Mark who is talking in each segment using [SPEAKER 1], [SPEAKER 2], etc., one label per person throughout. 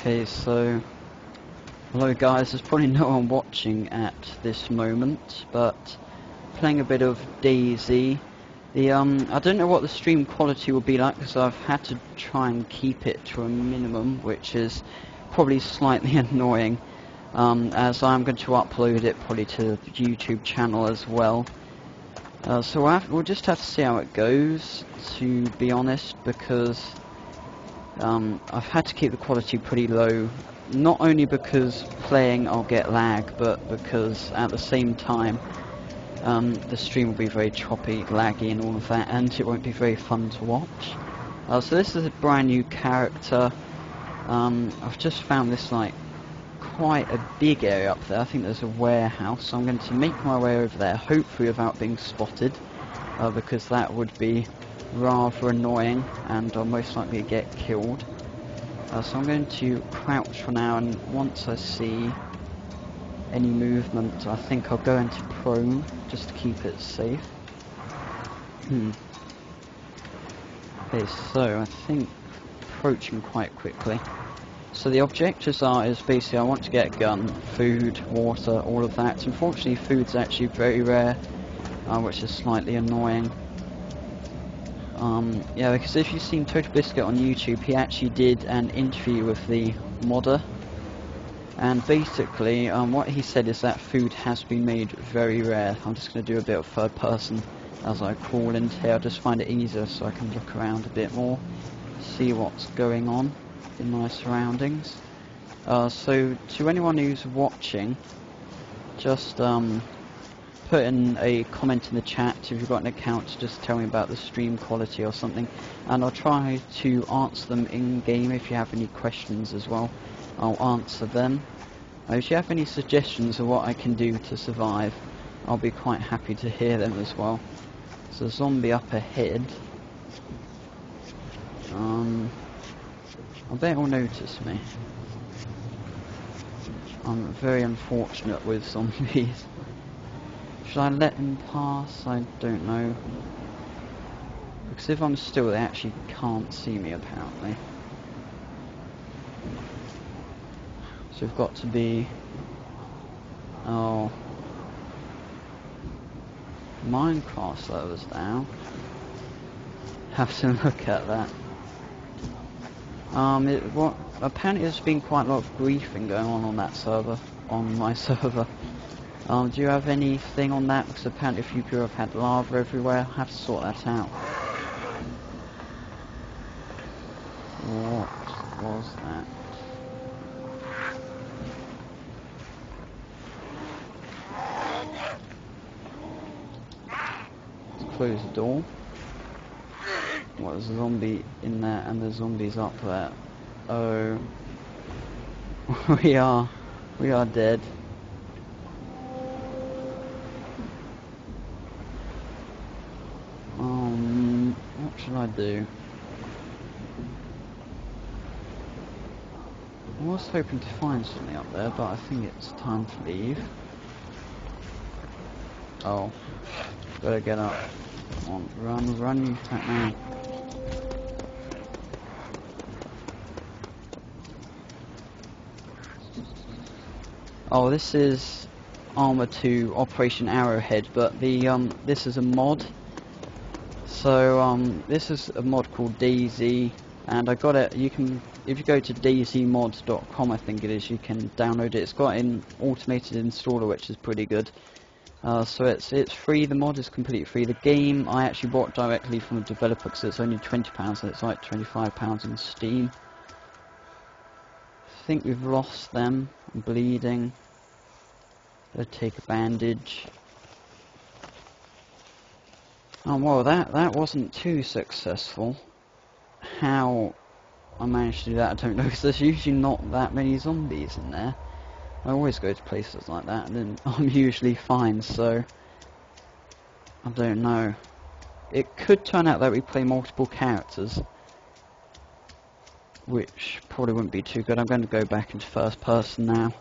[SPEAKER 1] Okay, so hello guys. There's probably no one watching at this moment, but playing a bit of DayZ. The um, I don't know what the stream quality will be like because I've had to try and keep it to a minimum, which is probably slightly annoying. Um, as I'm going to upload it probably to the YouTube channel as well. Uh, so we'll just have to see how it goes, to be honest, because um, I've had to keep the quality pretty low, not only because playing I'll get lag, but because at the same time um, the stream will be very choppy, laggy and all of that, and it won't be very fun to watch. Uh, so this is a brand new character. Um, I've just found this like quite a big area up there. I think there's a warehouse, so I'm going to make my way over there, hopefully without being spotted, uh, because that would be rather annoying and I'll most likely get killed. Uh, so I'm going to crouch for now and once I see any movement I think I'll go into prone just to keep it safe. Hmm. Okay, so I think approaching quite quickly. So the objectives are is basically I want to get a gun, food, water, all of that. Unfortunately food's actually very rare, uh, which is slightly annoying. Um, yeah, because if you've seen Total Biscuit on YouTube, he actually did an interview with the modder. And basically, um, what he said is that food has been made very rare. I'm just going to do a bit of third person as I crawl into here. I just find it easier so I can look around a bit more, see what's going on in my surroundings. Uh, so, to anyone who's watching, just um, put in a comment in the chat if you've got an account just tell me about the stream quality or something. And I'll try to answer them in game if you have any questions as well. I'll answer them. If you have any suggestions of what I can do to survive I'll be quite happy to hear them as well. So zombie up ahead. Um, I bet he'll notice me. I'm very unfortunate with zombies should I let him pass? I don't know. Because if I'm still, they actually can't see me apparently. So we've got to be... Oh... Minecraft servers now. Have to look at that. Um, it, what apparently there's been quite a lot of griefing going on on that server, on my server. Um, do you have anything on that? Because apparently a few people have had lava everywhere. I have to sort that out. What was that? Close the door. What, there's a zombie in there and the zombies up there. Oh. we are. We are dead. Should I do? I was hoping to find something up there, but I think it's time to leave. Oh. Better get up. Come on, run, run, you fat man. Oh, this is Arma 2 Operation Arrowhead, but the um, this is a mod so um, this is a mod called DayZ, and I got it. You can, if you go to dayzmods.com, I think it is, you can download it. It's got an automated installer, which is pretty good. Uh, so it's it's free. The mod is completely free. The game I actually bought directly from the developer because it's only twenty pounds, and it's like twenty five pounds in Steam. I think we've lost them. I'm bleeding. Gotta take a bandage. Oh well, that that wasn't too successful. How I managed to do that, I don't know, because there's usually not that many zombies in there. I always go to places like that, and then I'm usually fine, so... I don't know. It could turn out that we play multiple characters. Which probably wouldn't be too good. I'm going to go back into first person now.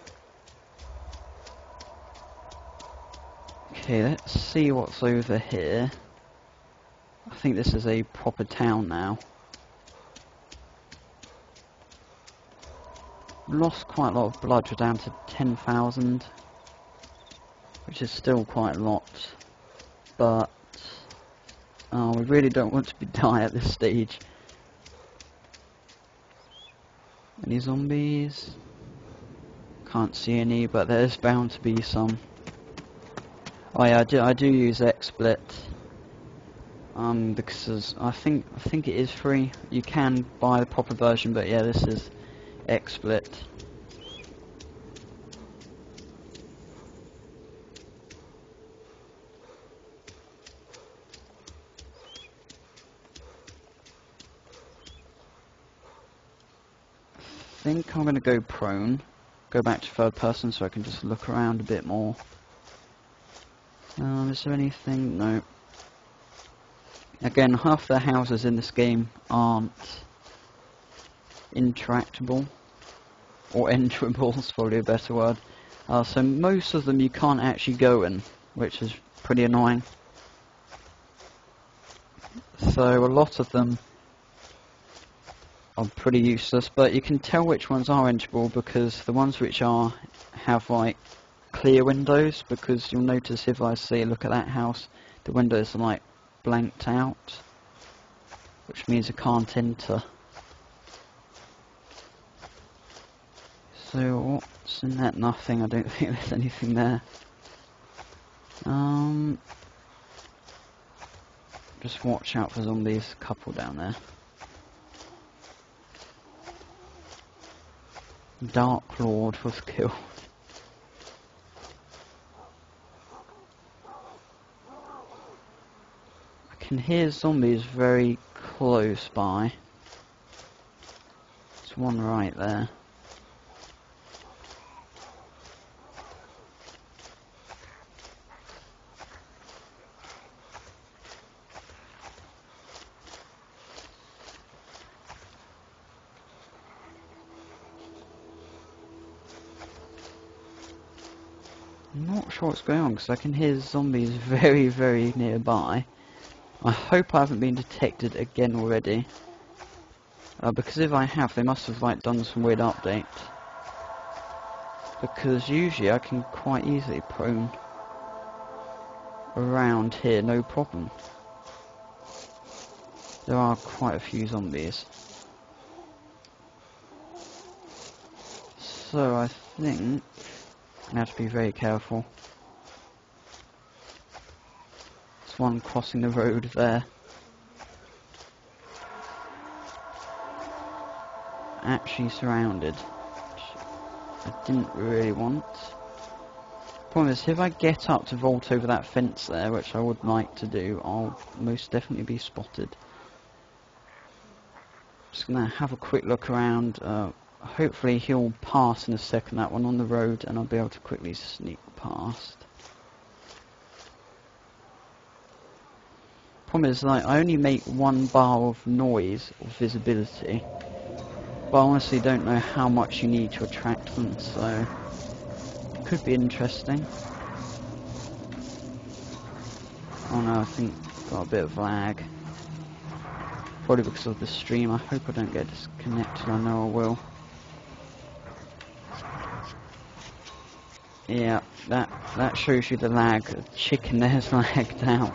[SPEAKER 1] Okay, let's see what's over here. I think this is a proper town now. lost quite a lot of blood. We're down to 10,000, which is still quite a lot. But uh, we really don't want to be die at this stage. Any zombies? Can't see any, but there's bound to be some. Oh yeah, I do, I do use XSplit. Um, because I think I think it is free. You can buy the proper version, but yeah, this is XSplit. I think I'm going to go prone, go back to third person so I can just look around a bit more. Um, is there anything? No. Again, half the houses in this game aren't interactable, or enterable probably a better word. Uh, so most of them you can't actually go in, which is pretty annoying. So a lot of them are pretty useless, but you can tell which ones are enterable because the ones which are have like clear windows because you'll notice if I say look at that house the windows are like blanked out which means I can't enter. So what's in that nothing? I don't think there's anything there. Um just watch out for zombies couple down there. Dark Lord was killed. Can hear zombies very close by. There's one right there. I'm not sure what's going on because I can hear zombies very, very nearby. I hope I haven't been detected again already. Uh, because if I have, they must have like done some weird update. Because usually I can quite easily prone around here, no problem. There are quite a few zombies. So I think I have to be very careful. One crossing the road there. Actually surrounded. I didn't really want. Problem is, if I get up to vault over that fence there, which I would like to do, I'll most definitely be spotted. Just gonna have a quick look around. Uh, hopefully he'll pass in a second that one on the road and I'll be able to quickly sneak past. Problem is like I only make one bar of noise or visibility but I honestly don't know how much you need to attract them so it could be interesting. Oh no I think I've got a bit of lag. Probably because of the stream. I hope I don't get disconnected. I know I will. Yeah, that that shows you the lag. The chicken there's lagged out.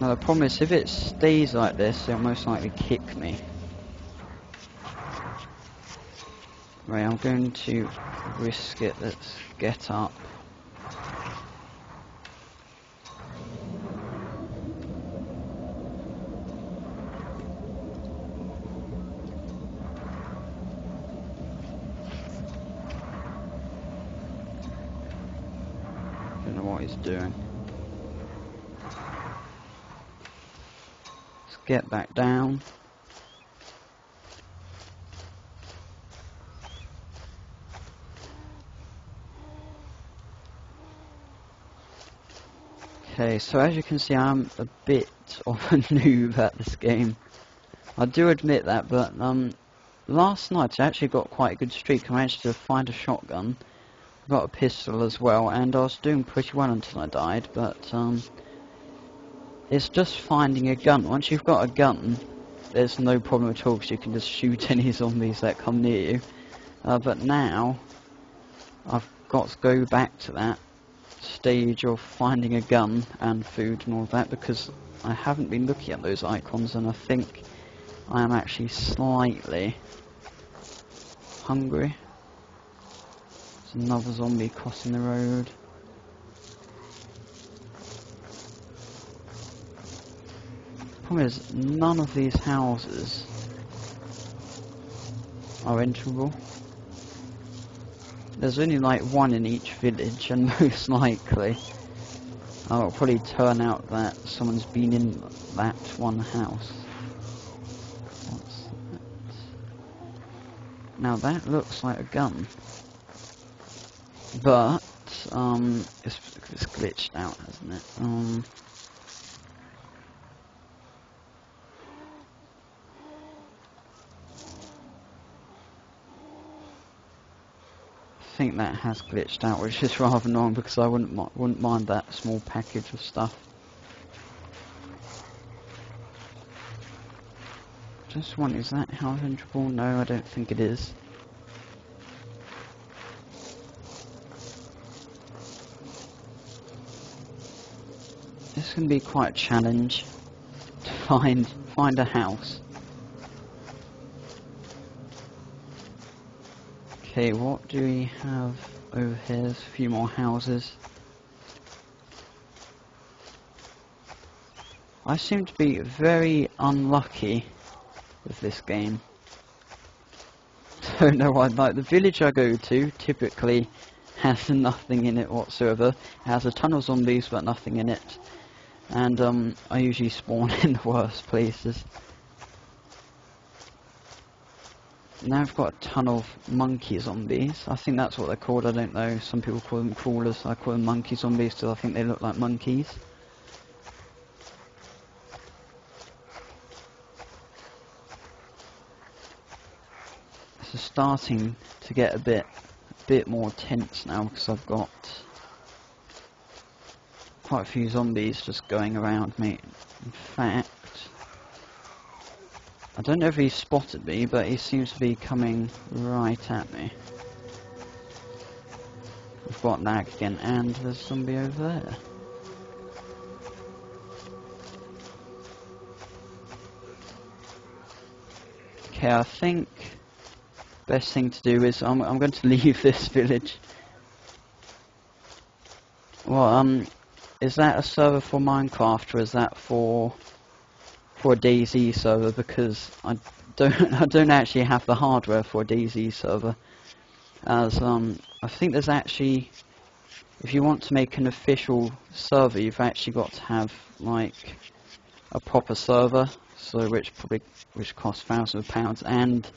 [SPEAKER 1] Now the problem is if it stays like this, it'll most likely kick me. Right, I'm going to risk it. Let's get up. doing. Let's get back down. Okay, so as you can see I'm a bit of a noob at this game. I do admit that, but um, last night I actually got quite a good streak. I managed to find a shotgun got a pistol as well, and I was doing pretty well until I died, but um, it's just finding a gun. Once you've got a gun, there's no problem at all because you can just shoot any zombies that come near you. Uh, but now, I've got to go back to that stage of finding a gun and food and all that because I haven't been looking at those icons and I think I am actually slightly hungry. There's another zombie crossing the road. Problem is, none of these houses are enterable. There's only like one in each village, and most likely I'll probably turn out that someone's been in that one house. What's that? Now that looks like a gun. But, um, it's, it's glitched out, hasn't it? Um, think that has glitched out, which is rather annoying because I wouldn't wouldn't mind that small package of stuff. Just one, is that how enterable? No, I don't think it is. This can be quite a challenge to find find a house. Okay, what do we have over here? There's a few more houses. I seem to be very unlucky with this game. Don't know why, like the village I go to typically has nothing in it whatsoever. It has a ton of zombies but nothing in it. And um, I usually spawn in the worst places. Now I've got a ton of monkey zombies. I think that's what they're called, I don't know. Some people call them crawlers, I call them monkey zombies because I think they look like monkeys. This is starting to get a bit, a bit more tense now because I've got quite a few zombies just going around me. In fact, I don't know if he spotted me, but he seems to be coming right at me. We've got lag again, and there's somebody over there. Okay, I think best thing to do is I'm I'm going to leave this village. Well, um, is that a server for Minecraft or is that for for a DayZ server because I don't I don't actually have the hardware for a DayZ server. As um, I think there's actually, if you want to make an official server, you've actually got to have like a proper server, so which probably which costs thousands of pounds, and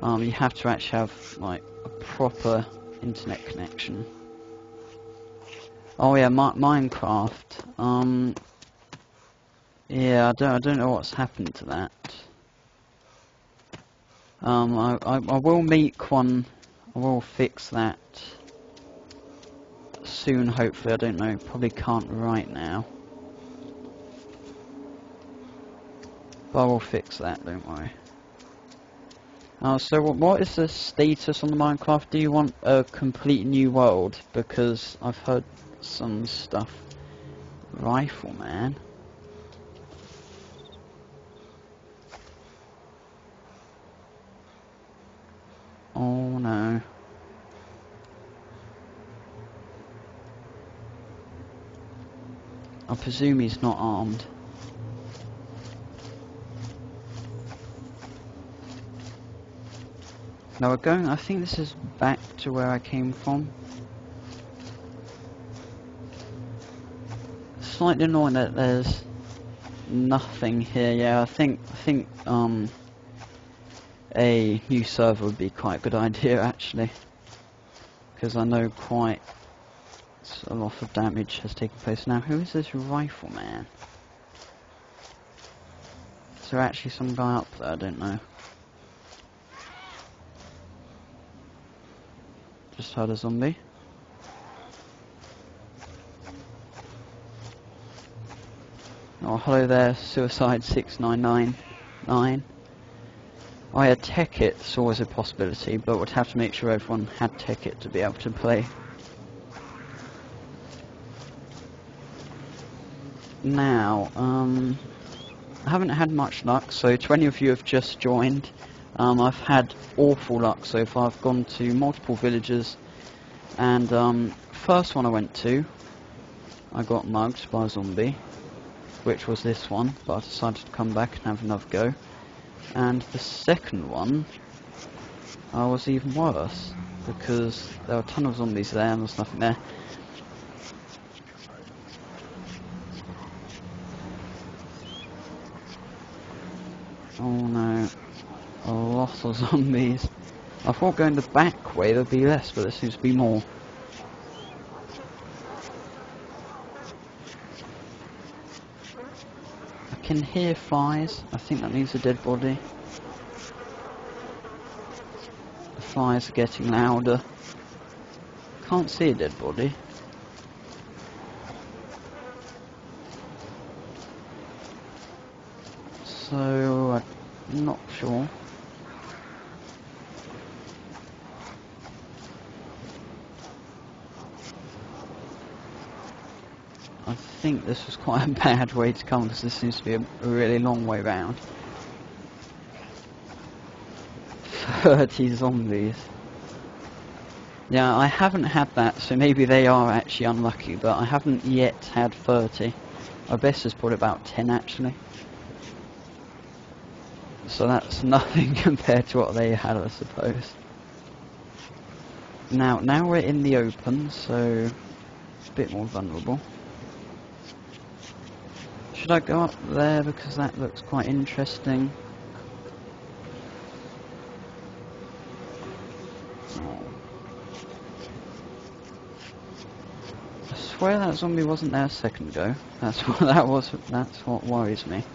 [SPEAKER 1] um, you have to actually have like a proper internet connection. Oh yeah, Mi Minecraft. Um, yeah, I don't, I don't know what's happened to that. Um, I, I, I will make one, I will fix that soon, hopefully, I don't know, probably can't right now. But I will fix that, don't worry. Uh, so what, what is the status on the Minecraft? Do you want a complete new world? Because I've heard some stuff. Rifleman. Oh no. I presume he's not armed. Now we're going, I think this is back to where I came from. Slightly annoying that there's nothing here, yeah, I think, I think, um, a new server would be quite a good idea actually because I know quite a lot of damage has taken place. Now who is this rifleman is there actually some guy up there? I don't know. Just heard a zombie. Oh, hello there, Suicide 6999. Oh yeah, it's always a possibility, but would have to make sure everyone had Tekkit to be able to play. Now, um, I haven't had much luck, so to any of you have just joined, um, I've had awful luck so far. I've gone to multiple villages, and um, first one I went to, I got mugged by a zombie, which was this one, but I decided to come back and have another go. And the second one uh, was even worse, because there were a ton of zombies there and there was nothing there. Oh no, a lot of zombies. I thought going the back way there'd be less, but there seems to be more. Can hear flies. I think that means a dead body. The flies are getting louder. Can't see a dead body. So, I'm not sure. I think this was quite a bad way to come because this seems to be a, really long way round. 30 zombies. Yeah, I haven't had that, so maybe they are actually unlucky, but I haven't yet had 30. My best has put about 10 actually. So that's nothing compared to what they had, I suppose. Now, now we're in the open, so a bit more vulnerable. Should I go up there because that looks quite interesting? I swear that zombie wasn't there a second ago. That's what that was. That's what worries me.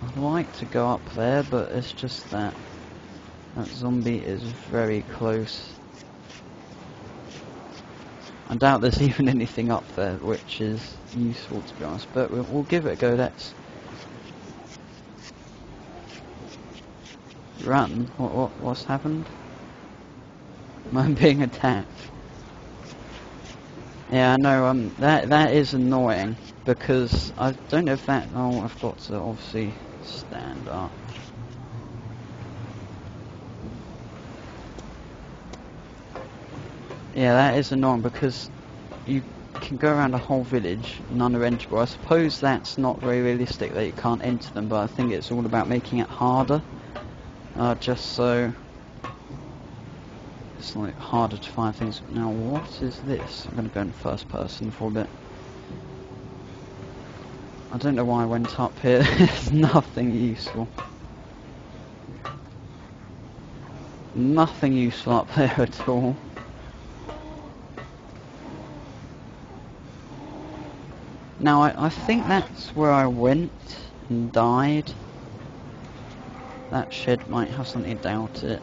[SPEAKER 1] I'd like to go up there, but it's just that that zombie is very close. I doubt there's even anything up there which is useful to be honest, but we'll, we'll give it a go. Let's run. What, what what's happened? I'm being attacked. Yeah, I know. Um, that that is annoying because I don't know if that. Oh, I've got to obviously stand up. Yeah, that is annoying because you can go around a whole village, none are enterable. I suppose that's not very realistic that you can't enter them, but I think it's all about making it harder. Uh, just so it's like harder to find things. Now, what is this? I'm going to go in first person for a bit. I don't know why I went up here. There's nothing useful. Nothing useful up there at all. Now, I, I think that's where I went and died. That shed might have something about it.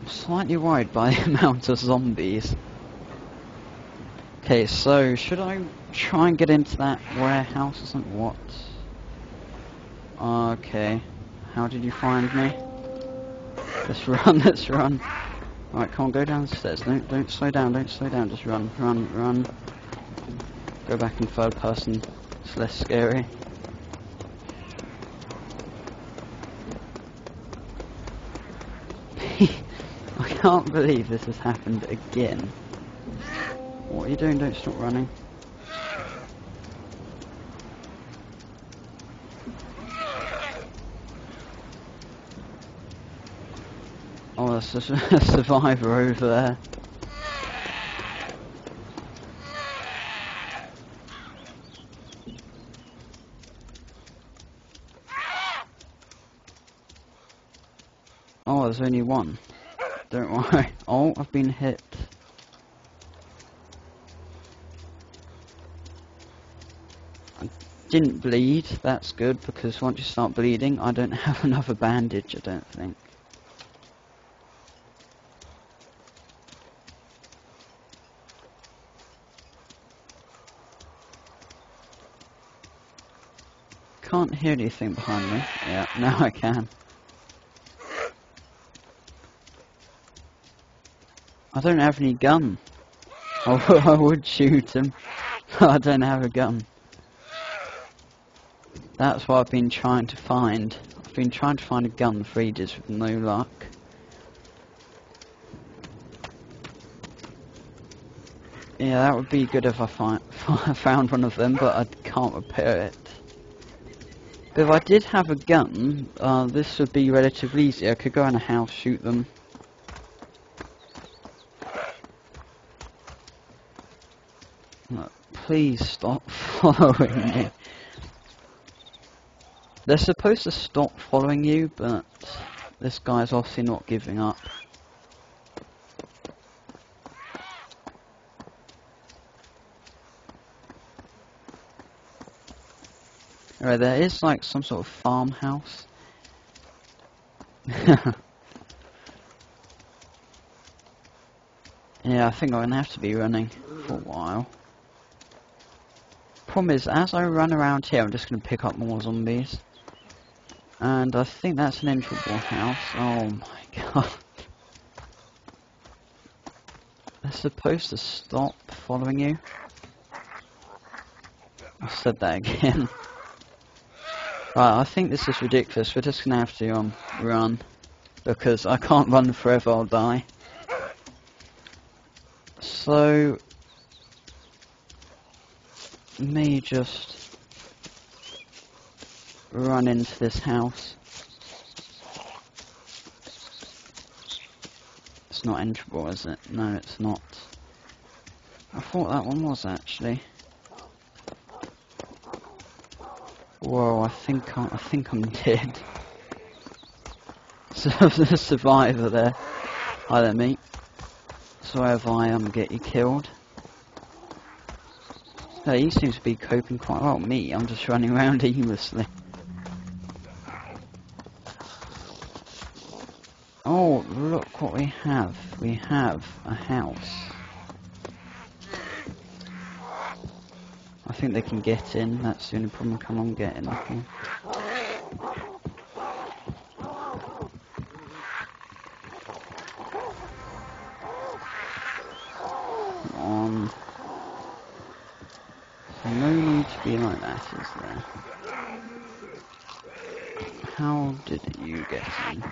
[SPEAKER 1] I'm slightly worried by the amount of zombies. Okay, so should I try and get into that warehouse or something? What? Okay. How did you find me? Let's run, let's run. Alright, come on, go down the stairs. Don't don't slow down, don't slow down, just run, run, run. Go back in third person. It's less scary. I can't believe this has happened again. What are you doing? Don't stop running. a survivor over there. Oh, there's only one. Don't worry. Oh, I've been hit. I didn't bleed, that's good, because once you start bleeding, I don't have another bandage, I don't think. I can't hear anything behind me. Yeah, now I can. I don't have any gun. I would shoot him. I don't have a gun. That's what I've been trying to find. I've been trying to find a gun for ages with no luck. Yeah, that would be good if I find, found one of them, but I can't repair it. If I did have a gun, uh, this would be relatively easy. I could go in a house, shoot them, please stop following me. They're supposed to stop following you, but this guy's obviously not giving up. Alright, there is like some sort of farmhouse. yeah, I think I'm gonna have to be running for a while problem is, as I run around here, I'm just going to pick up more zombies. And I think that's an entrable house. Oh my god. They're supposed to stop following you. I said that again. right, I think this is ridiculous. We're just going to have to um, run. Because I can't run forever, I'll die. So, me just run into this house. It's not enterable, is it? No, it's not. I thought that one was actually. Whoa, I think I'm, I think I'm dead. So the survivor there. Hi there, mate. So if I um get you killed. No, he seems to be coping quite well. Me, I'm just running around aimlessly. Oh, look what we have. We have a house. Think they can get in. That's the only problem. Come on, get in. Okay. be like that, is there? How did you get in?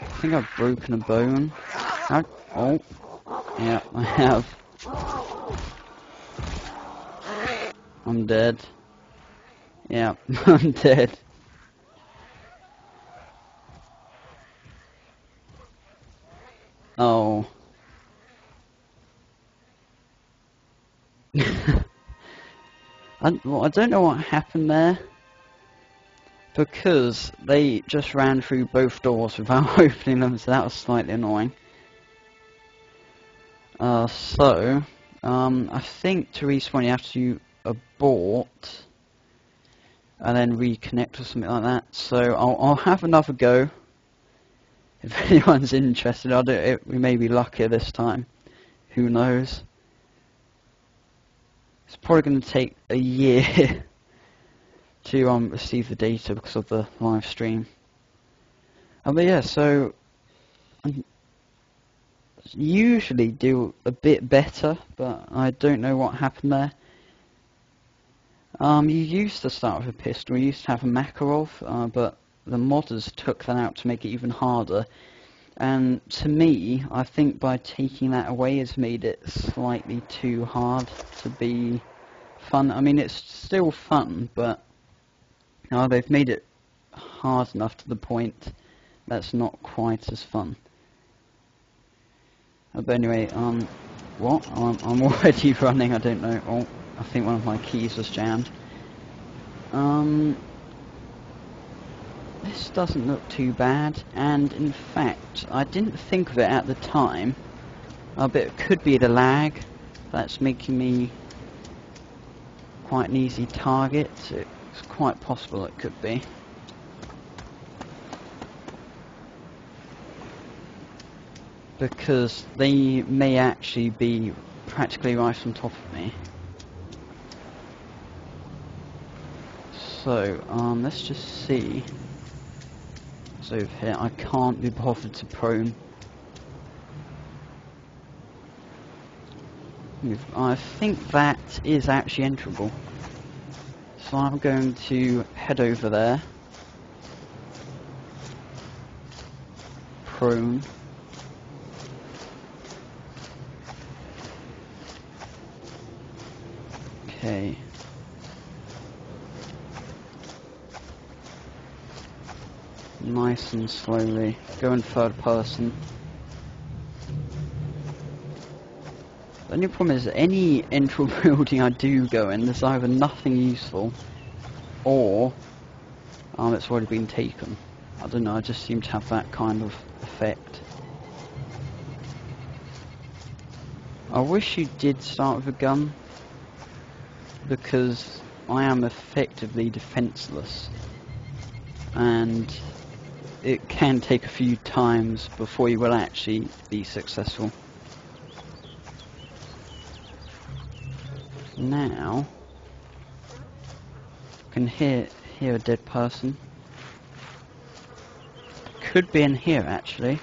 [SPEAKER 1] I think I've broken a bone. How? Oh, yeah, I have. I'm dead. Yeah, I'm dead. Oh. I, well, I don't know what happened there. Because they just ran through both doors without opening them, so that was slightly annoying. Uh, so, um, I think to respawn you have to abort and then reconnect or something like that. So I'll, I'll have another go. If anyone's interested, I'll do it. We may be luckier this time. Who knows? It's probably going to take a year to um, receive the data because of the live stream. Um, but yeah, so I usually do a bit better, but I don't know what happened there. Um, you used to start with a pistol, you used to have a Makarov, uh, but the modders took that out to make it even harder. And to me, I think by taking that away has made it slightly too hard to be fun. I mean, it's still fun, but uh, they've made it hard enough to the point that's not quite as fun. Uh, but anyway, um, what? I'm, I'm already running, I don't know. Oh, I think one of my keys was jammed. Um, this doesn't look too bad, and in fact, I didn't think of it at the time, uh, but it could be the lag that's making me quite an easy target. It's quite possible it could be. Because they may actually be practically right on top of me. So, um, let's just see. Over here. I can't be bothered to prone. I think that is actually enterable. So I'm going to head over there. Prone. Okay. Nice and slowly. Go in third person. The only problem is any intro building I do go in, there's either nothing useful or um, it's already been taken. I don't know, I just seem to have that kind of effect. I wish you did start with a gun because I am effectively defenseless and it can take a few times before you will actually be successful. Now, I can hear hear a dead person. Could be in here actually.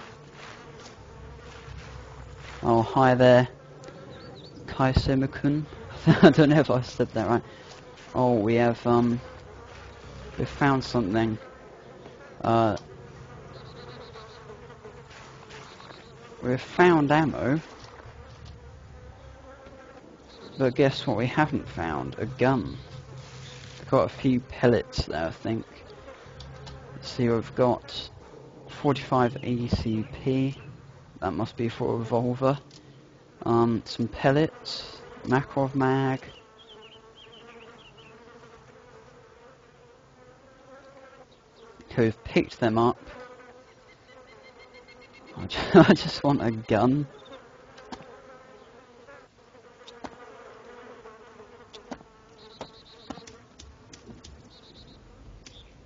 [SPEAKER 1] Oh, hi there, Kaisemakun. I don't know if I said that right. Oh, we have um, we found something. Uh, We've found ammo. But guess what we haven't found? A gun. Got a few pellets there, I think. Let's see, we've got 45 ACP. That must be for a revolver. Um, some pellets. Makarov mag. We've picked them up. I just want a gun.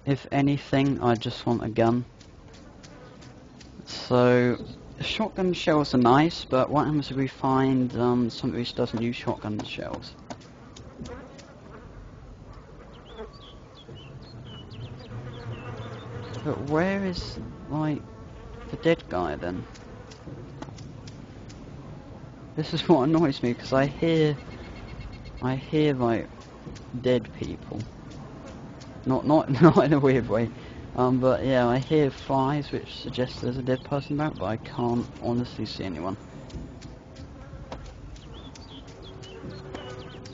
[SPEAKER 1] If anything, I just want a gun. So, shotgun shells are nice, but what happens if we find um, something which doesn't use shotgun shells? But where is, like, the dead guy then. This is what annoys me because I hear, I hear like dead people. Not not not in a weird way, um, but yeah, I hear flies which suggest there's a dead person about, but I can't honestly see anyone.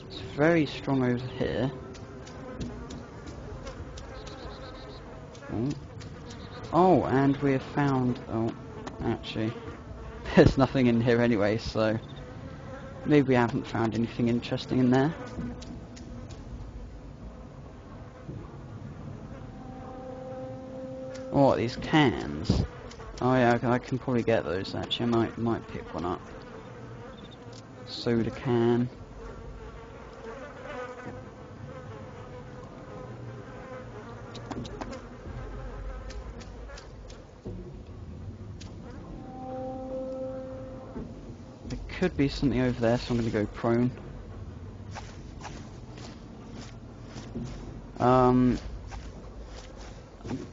[SPEAKER 1] It's very strong over here. Oh. Oh, and we have found... Oh, actually, there's nothing in here anyway, so... Maybe we haven't found anything interesting in there. Oh, these cans. Oh yeah, I can probably get those actually. I might might pick one up. Soda can. Could be something over there, so I'm going to go prone. Um,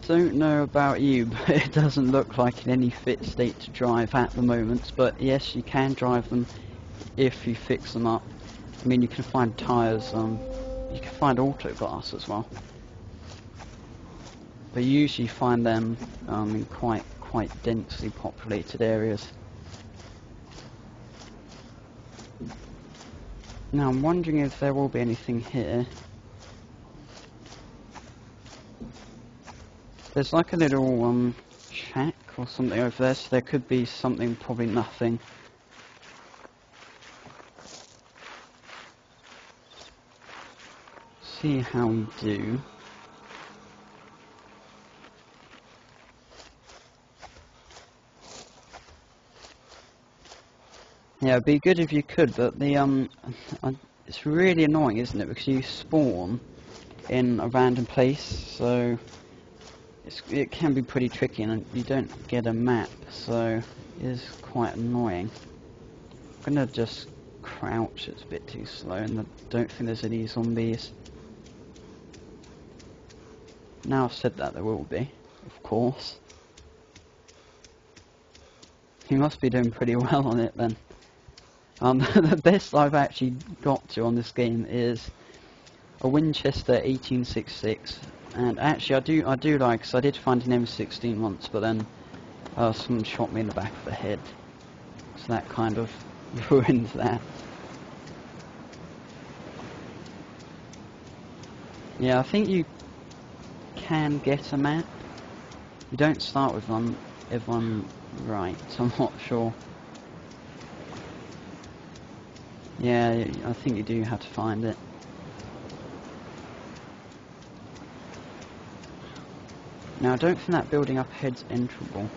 [SPEAKER 1] don't know about you, but it doesn't look like in any fit state to drive at the moment. But yes, you can drive them if you fix them up. I mean, you can find tyres, um, you can find auto glass as well. But you usually find them um, in quite quite densely populated areas. Now I'm wondering if there will be anything here. There's like a little um shack or something over there, so there could be something, probably nothing. See how we do. Yeah, it'd be good if you could, but the um, it's really annoying, isn't it? Because you spawn in a random place, so it can be pretty tricky, and you don't get a map, so it is quite annoying. I'm gonna just crouch, it's a bit too slow, and I don't think there's any zombies. Now I've said that, there will be, of course. He must be doing pretty well on it then. Um, the best I've actually got to on this game is a Winchester 1866, and actually I do I do like, because I did find an M16 once, but then uh, someone shot me in the back of the head, so that kind of ruined that. Yeah, I think you can get a map. You don't start with one if I'm right, so I'm not sure. Yeah, I think you do have to find it. Now I don't think that building up ahead's enterable.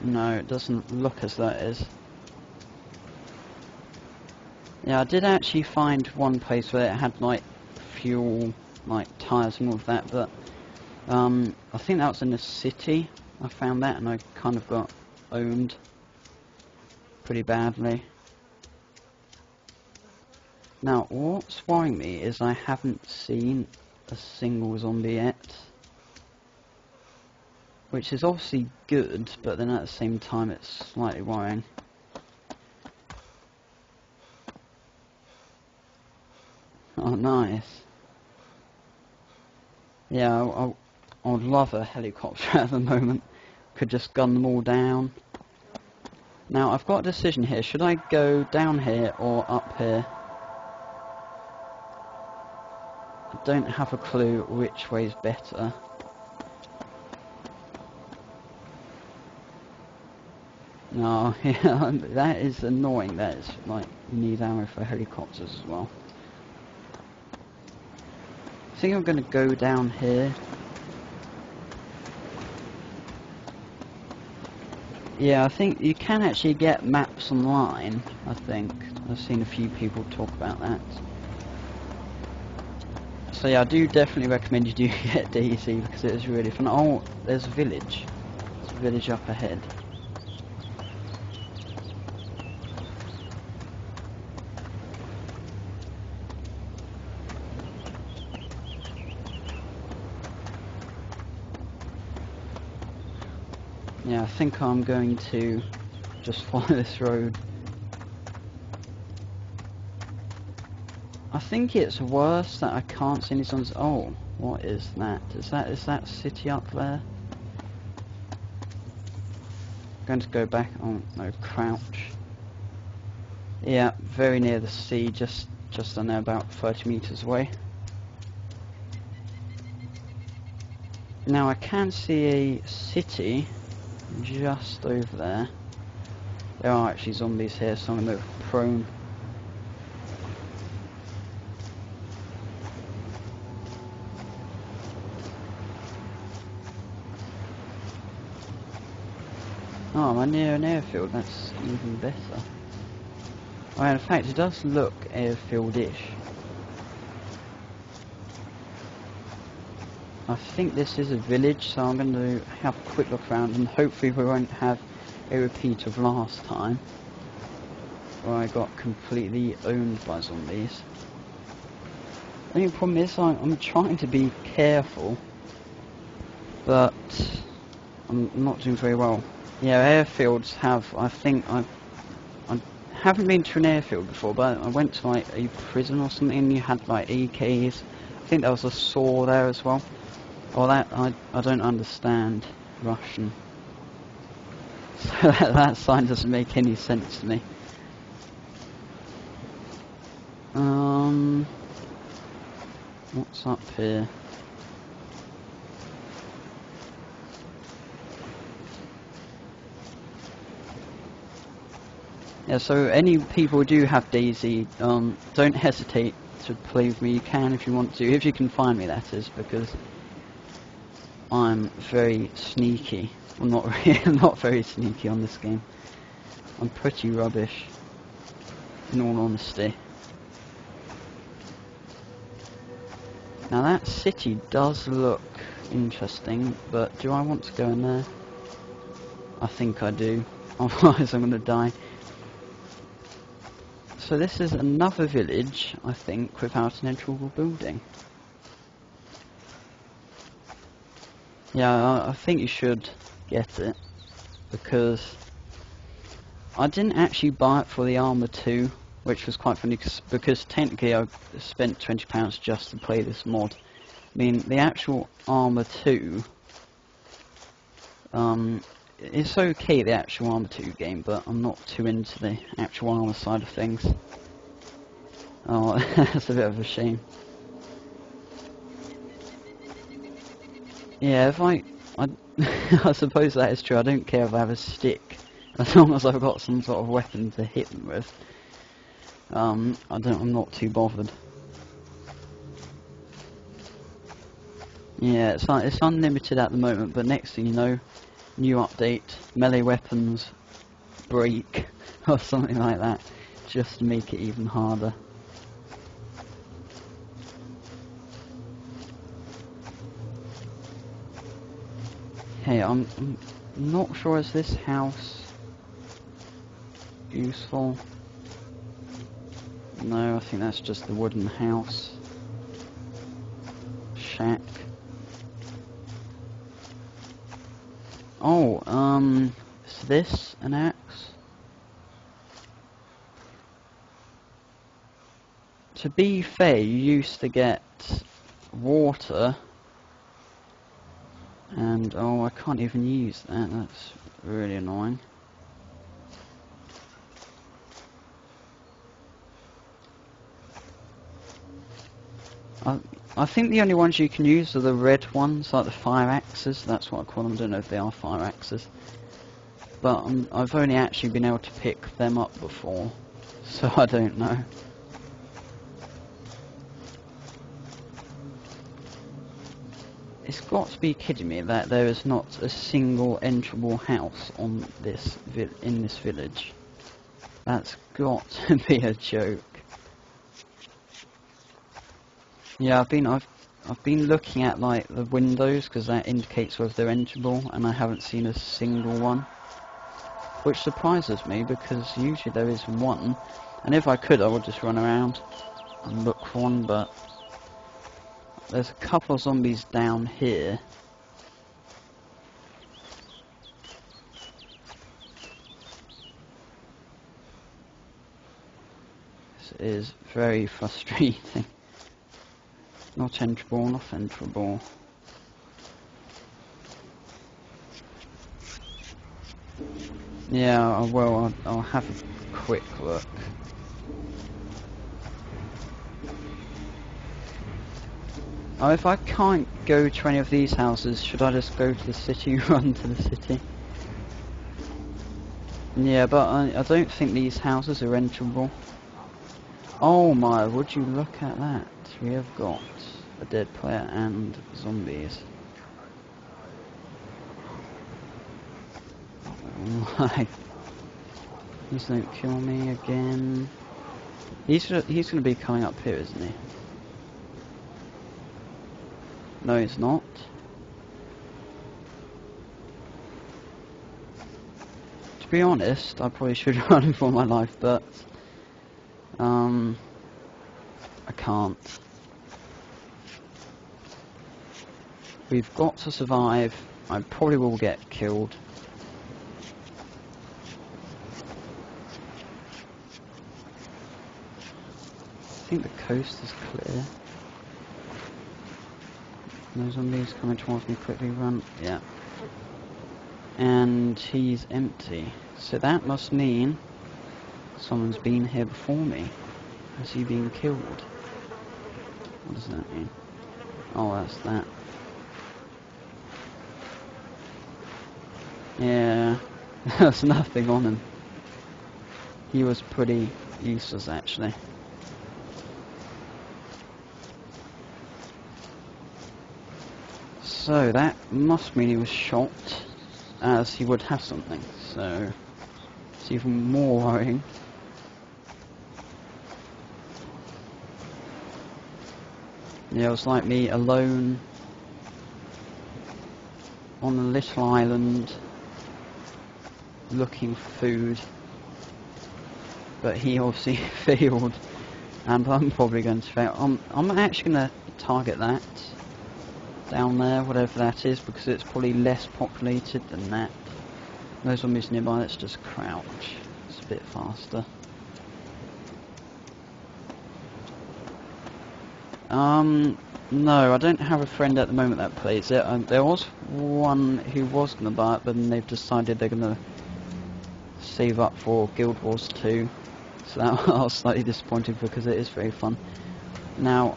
[SPEAKER 1] No, it doesn't look as though it is. Yeah, I did actually find one place where it had like fuel, like tyres and all of that, but um, I think that was in the city. I found that and I kind of got owned pretty badly. Now, what's worrying me is I haven't seen a single zombie yet. Which is obviously good, but then at the same time it's slightly worrying. Oh, nice. Yeah, I, I, I would love a helicopter at the moment. Could just gun them all down. Now, I've got a decision here. Should I go down here or up here? I don't have a clue which way is better. No, yeah, that is annoying. That is like you need ammo for helicopters as well. I think I'm going to go down here. Yeah, I think you can actually get maps online, I think. I've seen a few people talk about that. So yeah, I do definitely recommend you do get DayZ because it is really fun. Oh, there's a village. There's a village up ahead. Think I'm going to just follow this road. I think it's worse that I can't see any suns. Oh, what is that? Is that is that city up there? I'm going to go back. Oh no, crouch. Yeah, very near the sea, just just on there, about 30 meters away. Now I can see a city just over there. There are actually zombies here, so I'm going to prone. Oh, I'm near an airfield, that's even better. Well, in fact, it does look airfield-ish. I think this is a village, so I'm going to have a quick look around and hopefully we won't have a repeat of last time where I got completely owned by zombies. The only problem is I'm, I'm trying to be careful, but I'm not doing very well. Yeah, airfields have, I think, I, I haven't been to an airfield before, but I went to like a prison or something and you had like AKs. I think there was a saw there as well. Well, that I I don't understand Russian. So that, that sign doesn't make any sense to me. Um, what's up here? Yeah, so any people who do have DayZ, um, don't hesitate to with me. You can if you want to, if you can find me, that is, because I'm very sneaky. I'm not not very sneaky on this game. I'm pretty rubbish, in all honesty. Now that city does look interesting, but do I want to go in there? I think I do, otherwise I'm going to die. So this is another village, I think, without an enterable building. Yeah, I, think you should get it, because I didn't actually buy it for the Arma 2, which was quite funny, because technically I spent £20 just to play this mod. I mean, the actual Arma 2, um, it's okay, the actual Arma 2 game, but I'm not too into the actual Arma side of things. Oh, that's a bit of a shame. Yeah, if I, I, I suppose that is true. I don't care if I have a stick, as long as I've got some sort of weapon to hit them with. Um, I don't. I'm not too bothered. Yeah, it's it's unlimited at the moment, but next thing you know, new update, melee weapons break or something like that, just to make it even harder. Hey, I'm, I'm not sure is this house useful? No, I think that's just the wooden house. Shack. Oh, um, is this an axe? To be fair, you used to get water and, oh, I can't even use that, that's really annoying. I, I think the only ones you can use are the red ones, like the fire axes. That's what I call them. I don't know if they are fire axes. But um, I've only actually been able to pick them up before, so I don't know. It's got to be kidding me that there is not a single enterable house on this in this village. That's got to be a joke. Yeah, I've been I've I've been looking at like the windows because that indicates whether they're enterable, and I haven't seen a single one, which surprises me because usually there is one, and if I could, I would just run around and look for one. But there's a couple of zombies down here. This is very frustrating. Not enterable, not enterable. Yeah, well. I'll, I'll have a quick look. Oh, if I can't go to any of these houses, should I just go to the city, run to the city? Yeah, but I, I don't think these houses are enterable. Oh my, would you look at that? We have got a dead player and zombies. Oh my. Please don't kill me again. He's he's going to be coming up here, isn't he? No, it's not. To be honest, I probably should run for my life, but um, I can't. We've got to survive. I probably will get killed. I think the coast is clear. No zombies coming towards me, quickly run. Yeah. And he's empty. So that must mean someone's been here before me. Has he been killed? What does that mean? Oh, that's that. Yeah, there's nothing on him. He was pretty useless actually. So that must mean he was shot, as he would have something. So It's even more worrying. Yeah, it was like me alone on a little island looking for food. But he obviously failed and I'm probably going to fail. I'm, I'm actually going to target that down there, whatever that is, because it's probably less populated than that. No zombies nearby, let's just crouch. It's a bit faster. Um, no, I don't have a friend at the moment that plays it. Um, there was one who was going to buy it, but then they've decided they're going to save up for Guild Wars 2. So that I was slightly disappointed because it is very fun. Now,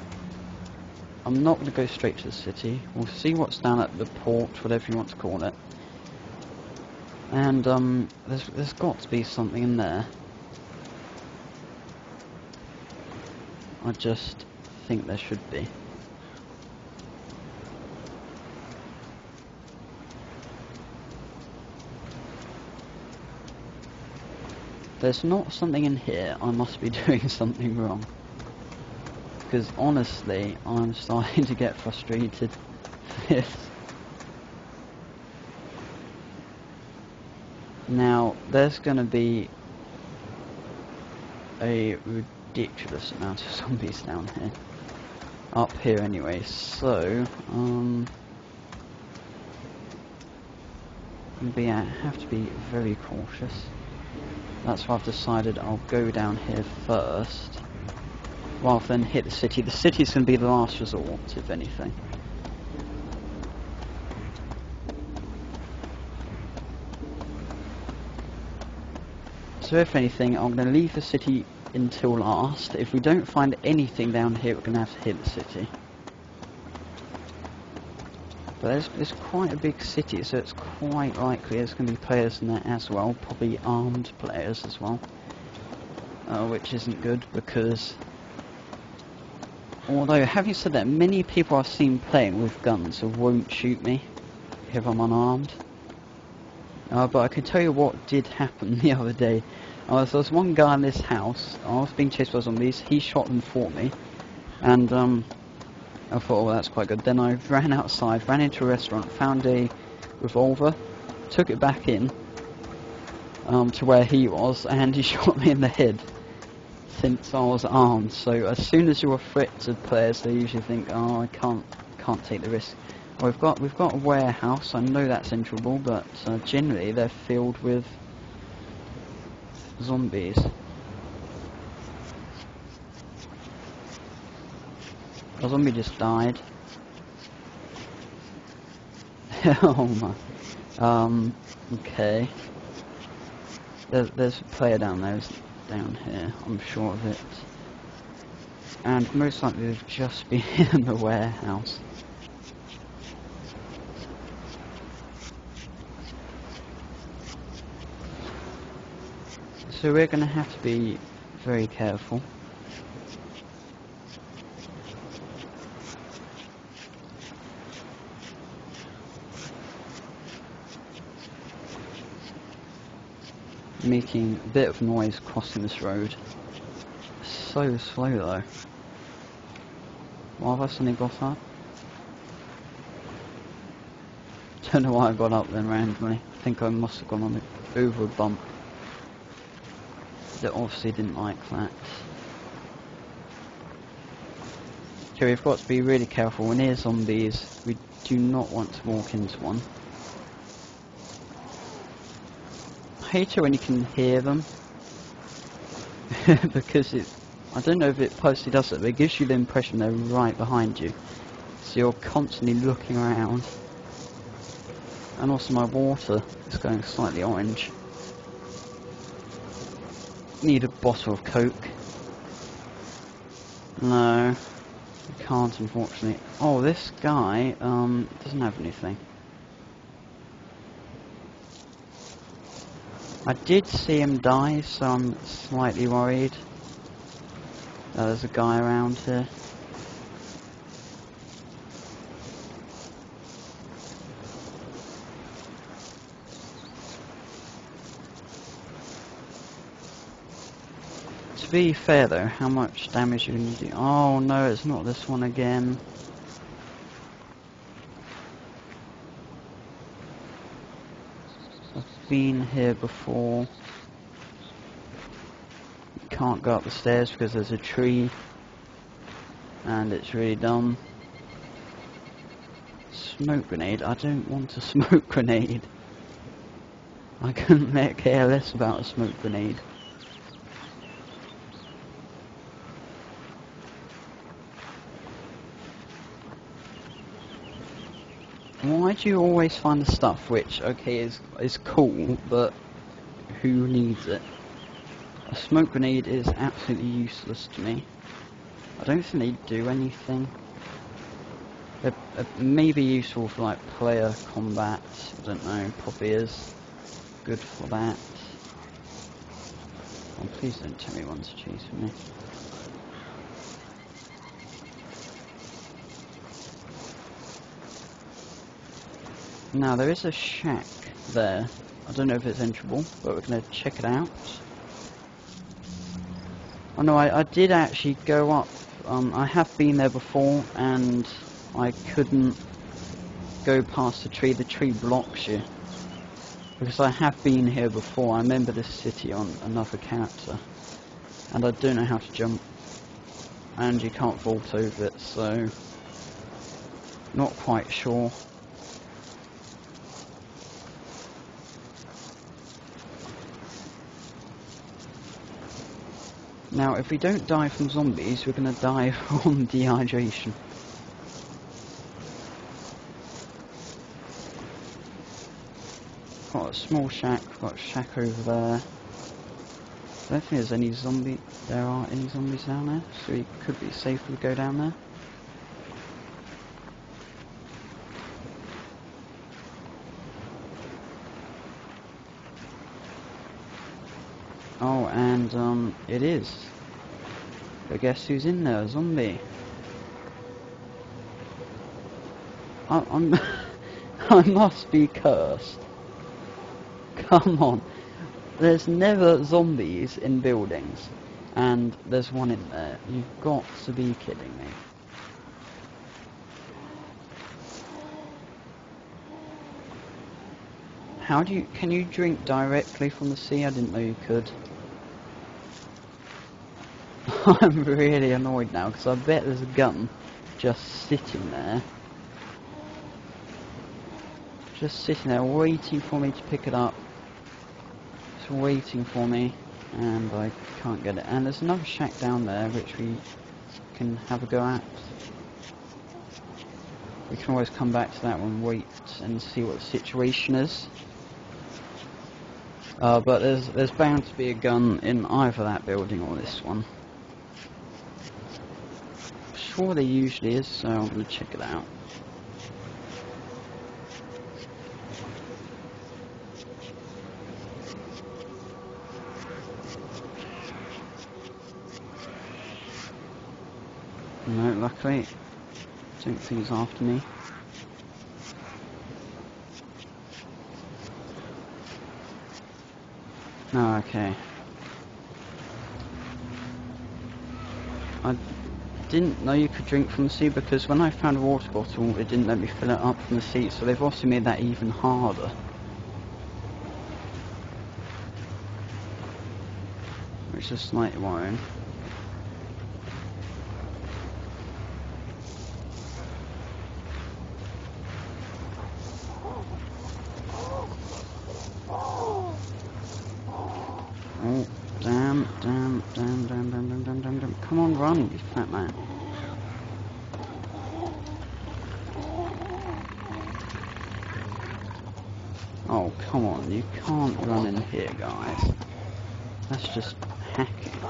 [SPEAKER 1] I'm not going to go straight to the city. We'll see what's down at the port, whatever you want to call it. And um, there's, there's got to be something in there. I just think there should be. there's not something in here, I must be doing something wrong. Because honestly, I'm starting to get frustrated with Now, there's going to be a ridiculous amount of zombies down here. Up here anyway, so, um... Maybe I have to be very cautious. That's why I've decided I'll go down here first, rather than hit the city. The city's going to be the last resort, if anything. So if anything, I'm going to leave the city until last. If we don't find anything down here, we're going to have to hit the city. But there's, there's quite a big city, so it's quite likely there's going to be players in there as well, probably armed players as well. Uh, which isn't good because although having said that many people I've seen playing with guns won't shoot me if I'm unarmed? Uh, but I can tell you what did happen the other day. Uh, so there was one guy in this house I was being chased by zombies he shot them for me. And um, I thought, oh, that's quite good. Then I ran outside, ran into a restaurant, found a revolver, took it back in um, to where he was, and he shot me in the head since I was armed. So as soon as you're a to players, they usually think, oh, I can't, can't take the risk. We've got we've got a warehouse. I know that's enterable, but uh, generally they're filled with zombies. A zombie just died. oh my. Um, okay. There's, there's a player down there, down here, I'm sure of it. And most likely they've just been in the warehouse. So we're going to have to be very careful. Making a bit of noise crossing this road. So slow though. Why have I suddenly got up? Don't know why I got up then randomly. I think I must have gone on the, over bump. That obviously didn't like that. Okay, we've got to be really careful. We're near zombies. We do not want to walk into one. Hate it when you can hear them. because it, I don't know if it personally does it, but it gives you the impression they're right behind you. So you're constantly looking around. And also my water is going slightly orange. Need a bottle of Coke. No, can't unfortunately. Oh, this guy um, doesn't have anything. I did see him die, so I'm slightly worried. Uh, there's a guy around here. to be fair though, how much damage you can do? Oh no, it's not this one again. Been here before. Can't go up the stairs because there's a tree. And it's really dumb. Smoke grenade? I don't want a smoke grenade. I couldn't care less about a smoke grenade. Why do you always find the stuff which, okay, is is cool, but who needs it? A smoke grenade is absolutely useless to me. I don't think they do anything. It, it may be useful for like player combat, I don't know, probably is good for that. Oh, please don't tell me one's chasing me. Now there is a shack there. I don't know if it's enterable, but we're going to check it out. Oh no, I, I did actually go up. Um, I have been there before, and I couldn't go past the tree. The tree blocks you. Because I have been here before. I remember this city on another character. And I don't know how to jump. And you can't vault over it, so... Not quite sure. Now, if we don't die from zombies, we're going to die from dehydration. Got a small shack, got a shack over there. I don't think there's any zombie, there are any zombies down there, so we could be safe to go down there. Oh, and um, it is. But guess who's in there? A zombie. I, I'm. I must be cursed. Come on. There's never zombies in buildings, and there's one in there. You've got to be kidding me. How do you, can you drink directly from the sea? I didn't know you could. I'm really annoyed now because I bet there's a gun just sitting there. Just sitting there waiting for me to pick it up. It's waiting for me and I can't get it. And there's another shack down there which we can have a go at. We can always come back to that one, wait and see what the situation is. Uh, but there's there's bound to be a gun in either that building or this one. Sure there usually is, so I'm going to check it out. No, luckily, don't think he's after me. Oh, okay. I didn't know you could drink from the sea because when I found a water bottle it didn't let me fill it up from the sea so they've also made that even harder. Which is slightly worrying. Just hacking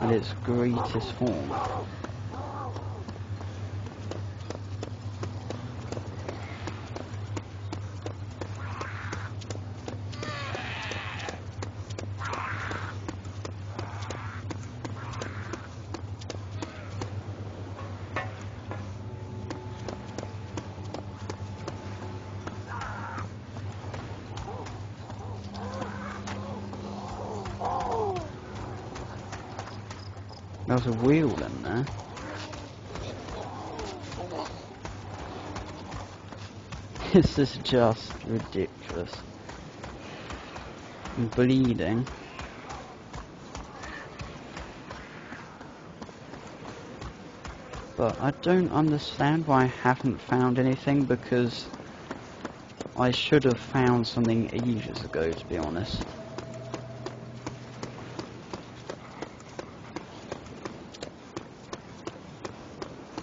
[SPEAKER 1] at its greatest form. Just ridiculous. I'm bleeding. But I don't understand why I haven't found anything because I should have found something ages ago to be honest.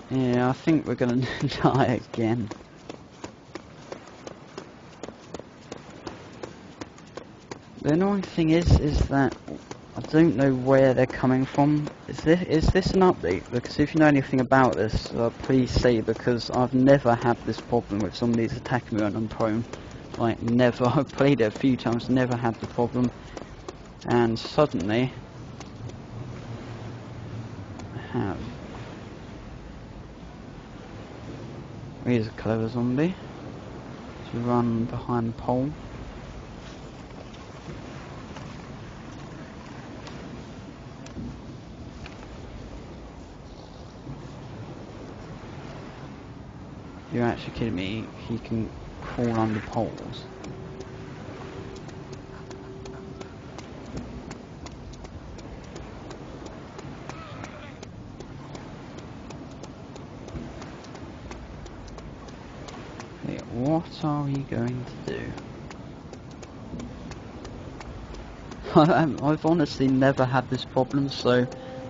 [SPEAKER 1] Yeah, I think we're gonna die again. The annoying thing is, is that I don't know where they're coming from. Is this is this an update? Because if you know anything about this, uh, please say because I've never had this problem with somebody's attacking me when I'm prone. Like never. I've played it a few times, never had the problem, and suddenly I have. Here's a clever zombie. To run behind the pole. Actually kidding me? He can crawl under poles. what are we going to do? I've honestly never had this problem, so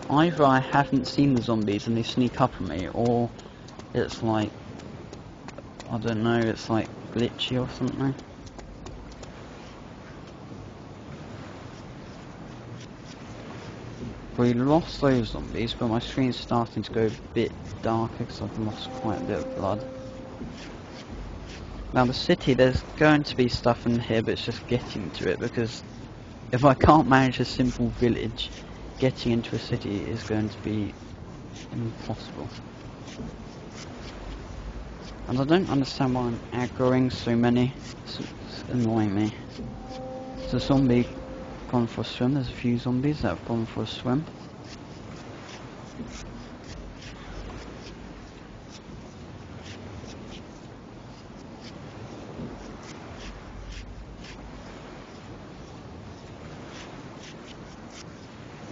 [SPEAKER 1] either I haven't seen the zombies and they sneak up on me, or it's like, I don't know, it's like glitchy or something. We lost those zombies, but my screen's starting to go a bit darker because I've lost quite a bit of blood. Now the city, there's going to be stuff in here, but it's just getting to it because if I can't manage a simple village, getting into a city is going to be impossible. And I don't understand why I'm aggroing so many. It's, it's annoying me. There's a zombie gone for a swim. There's a few zombies that have gone for a swim.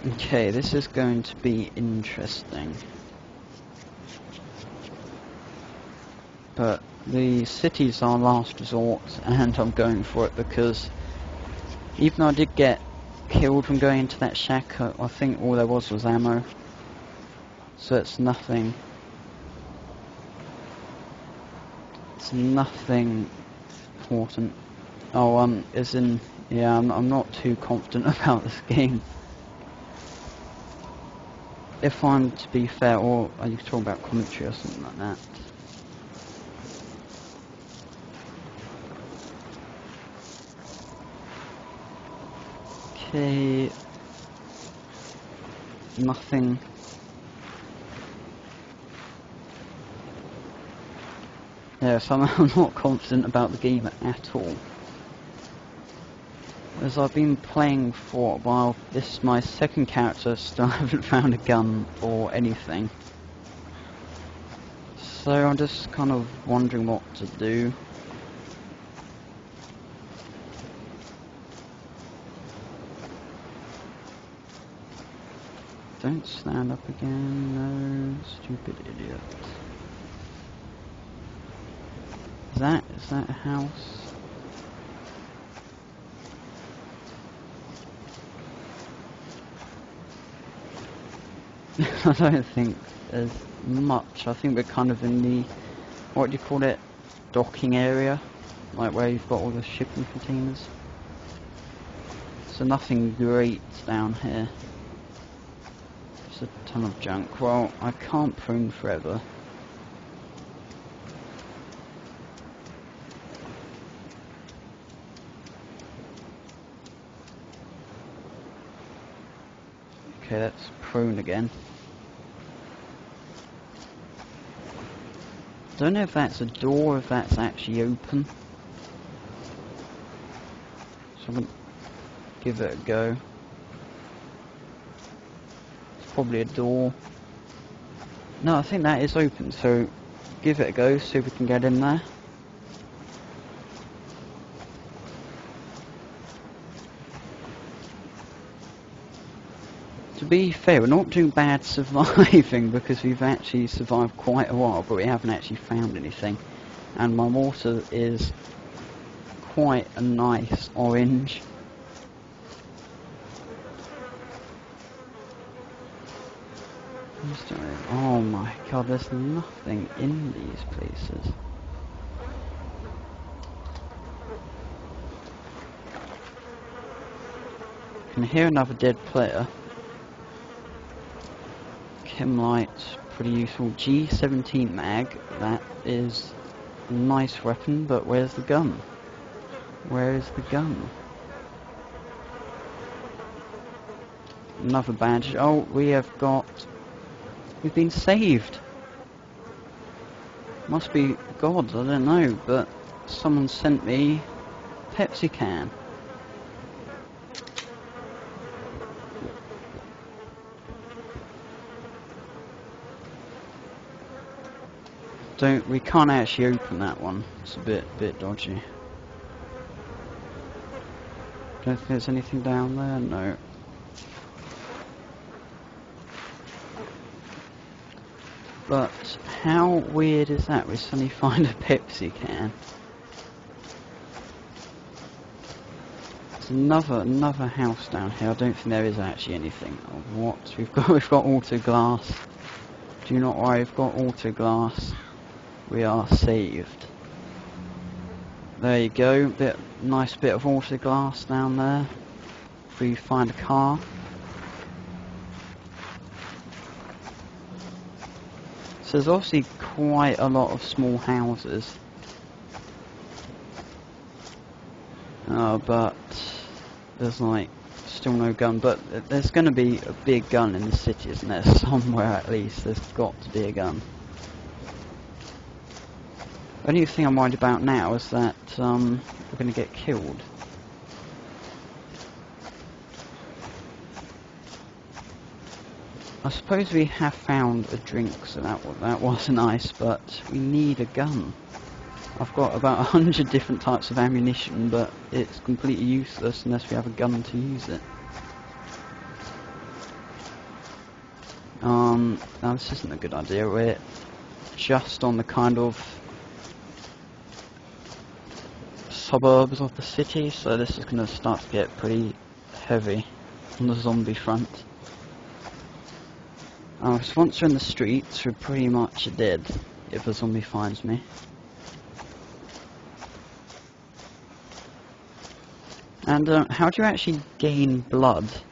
[SPEAKER 1] Okay, this is going to be interesting. But the city's our last resort, and I'm going for it because even though I did get killed from going into that shack, I think all there was was ammo. So it's nothing. It's nothing important. Oh, um, as in, yeah, I'm, I'm not too confident about this game if I'm to be fair, or are you talking about commentary or something like that? Okay. Nothing. Yeah, so I'm not confident about the game at all as I've been playing for a while, this is my second character, still haven't found a gun or anything. So I'm just kind of wondering what to do. Don't stand up again, no, stupid idiot. Is that, is that a house? I don't think there's much. I think we're kind of in the, what do you call it, docking area, like where you've got all the shipping containers. So nothing great down here. Ton of junk. Well, I can't prune forever. Okay, let's prune again. Don't know if that's a door, if that's actually open. So I'm gonna give it a go. Probably a door. No, I think that is open, so give it a go, see if we can get in there. To be fair, we're not doing bad surviving because we've actually survived quite a while, but we haven't actually found anything. And my water is quite a nice orange. Oh my god, there's nothing in these places. Can hear another dead player. Chem light, pretty useful. G17 mag, that is a nice weapon, but where's the gun? Where is the gun? Another badge. Oh, we have got We've been saved. Must be God, I don't know, but someone sent me Pepsi can. Don't we can't actually open that one. It's a bit bit dodgy. Don't think there's anything down there, no. But how weird is that? We suddenly find a Pepsi can. There's another another house down here. I don't think there is actually anything. What? We've got we've got auto glass. Do not worry, we've got auto glass. We are saved. There you go. Bit nice bit of auto glass down there. If we find a car. So there's obviously quite a lot of small houses. Uh, but there's like still no gun. But there's going to be a big gun in the city, isn't there? Somewhere at least. There's got to be a gun. The only thing I'm worried about now is that um, we're going to get killed. I suppose we have found a drink, so that that was nice, but we need a gun. I've got about a hundred different types of ammunition, but it's completely useless unless we have a gun to use it. Um, now this isn't a good idea. We're just on the kind of suburbs of the city, so this is going to start to get pretty heavy on the zombie front. Uh, in the streets, we're pretty much dead if a zombie finds me. And uh, how do you actually gain blood?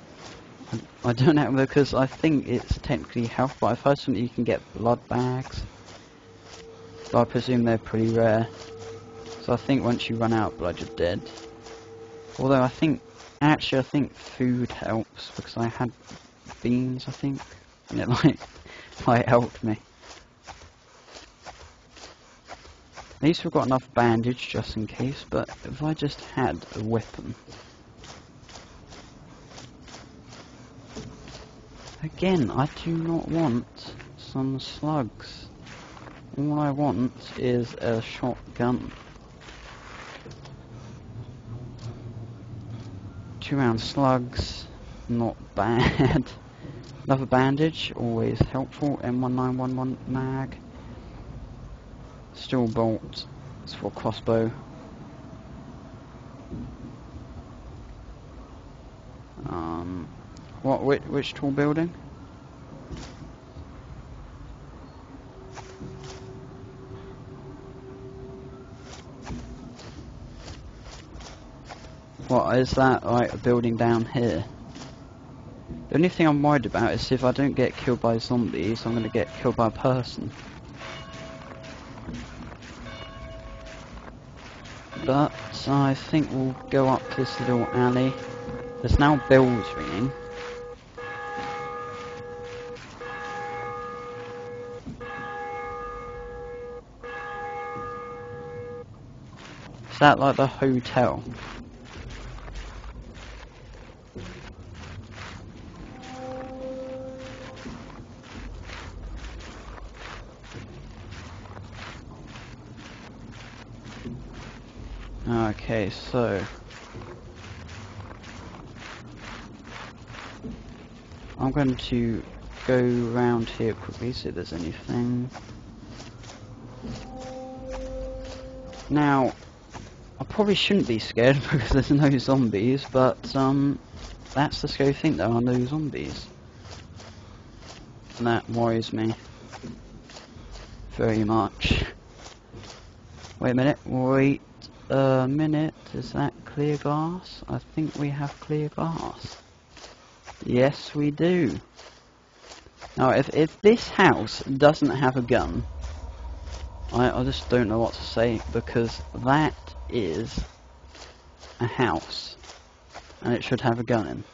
[SPEAKER 1] I, don't know because I think it's technically health, but I've heard something you can get blood bags. But I presume they're pretty rare. So I think once you run out of blood, you're dead. Although I think, actually I think food helps because I had beans, I think and it might might help me. At least we've got enough bandage just in case, but if I just had a weapon. Again, I do not want some slugs. All I want is a shotgun. Two round slugs, not bad. Another bandage, always helpful. M1911 mag. Steel bolt, it's for crossbow. Um, what? Which, which building? What is that? Like a building down here? The only thing I'm worried about is if I don't get killed by zombies, I'm going to get killed by a person. But I think we'll go up this little alley. There's now bells ringing. Is that like the hotel? Okay, so I'm going to go around here quickly, see if there's anything. Now, I probably shouldn't be scared because there's no zombies, but um, that's the scary thing, there are no zombies. And that worries me very much. Wait a minute, wait a minute, is that clear glass? I think we have clear glass. Yes, we do. Now, if, if this house doesn't have a gun, I, I just don't know what to say, because that is a house, and it should have a gun in.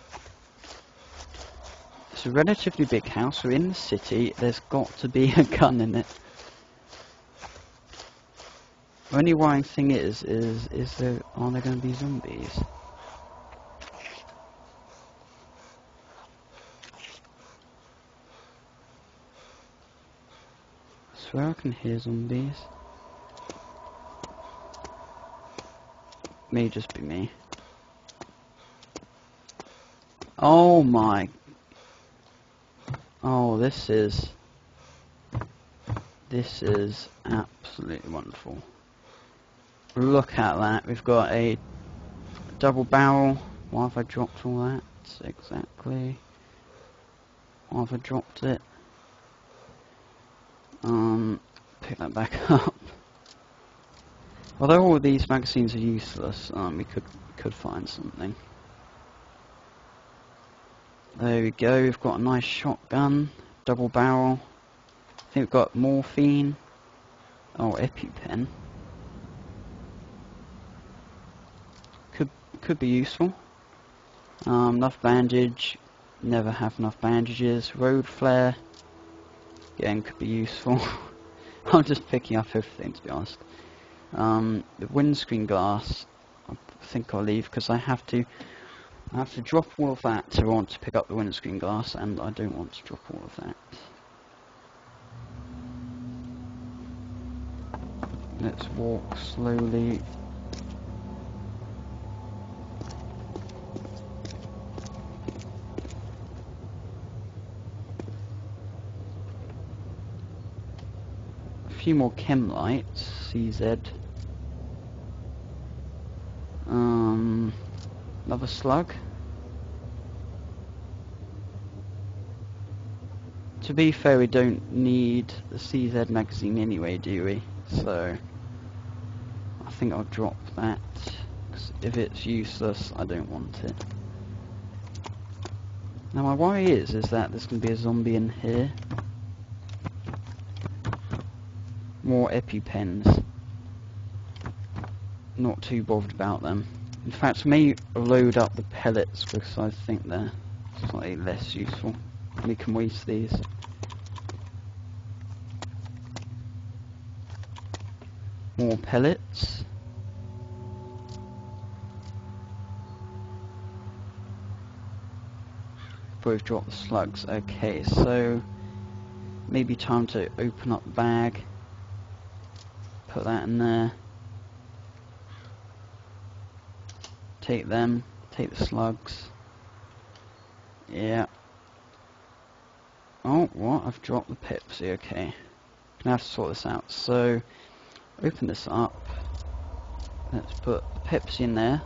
[SPEAKER 1] It's a relatively big house, we're in the city, there's got to be a gun in it. Only worrying thing is, is, is there, are there going to be zombies? I swear I can hear zombies. May just be me. Oh my. Oh, this is. This is absolutely wonderful. Look at that. We've got a double barrel. Why have I dropped all that? Exactly. Why have I dropped it? Um, pick that back up. Although all these magazines are useless, um, we could could find something. There we go, we've got a nice shotgun, double barrel. I think we've got morphine. Oh, EpiPen. Could be useful. Um, enough bandage. Never have enough bandages. Road flare. Again, could be useful. I'm just picking up everything to be honest. Um, the windscreen glass, I think I'll leave because I have to. I have to drop all of that to want to pick up the windscreen glass, and I don't want to drop all of that. Let's walk slowly few more chem lights, CZ. Um, another slug. To be fair, we don't need the CZ magazine anyway, do we? So, I think I'll drop that. if it's useless, I don't want it. Now my worry is, is that there's going to be a zombie in here. More EpiPens. Not too bothered about them. In fact, I may load up the pellets because I think they're slightly less useful. We can waste these. More pellets. Both dropped the slugs. Okay, so maybe time to open up the bag put that in there. Take them, take the slugs. Yeah. Oh, what? I've dropped the Pepsi, okay. Gonna have to sort this out. So, open this up. Let's put the Pepsi in there.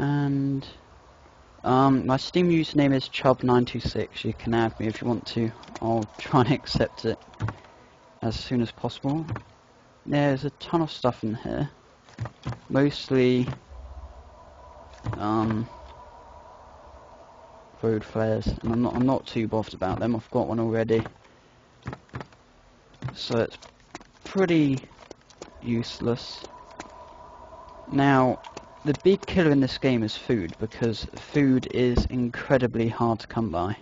[SPEAKER 1] And, um, my Steam username is Chub926. You can add me if you want to. I'll try and accept it as soon as possible. There's a ton of stuff in here. Mostly um, road flares, and I'm not I'm not too bothered about them. I've got one already, so it's pretty useless. Now, the big killer in this game is food because food is incredibly hard to come by.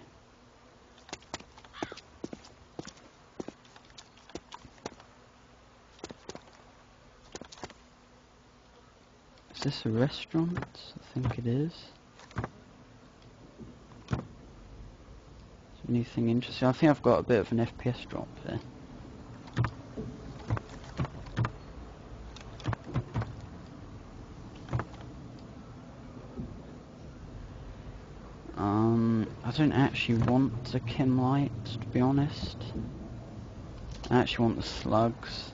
[SPEAKER 1] this a restaurant? I think it is. is anything interesting? I think I've got a bit of an FPS drop there. Um, I don't actually want a chem light, to be honest. I actually want the slugs.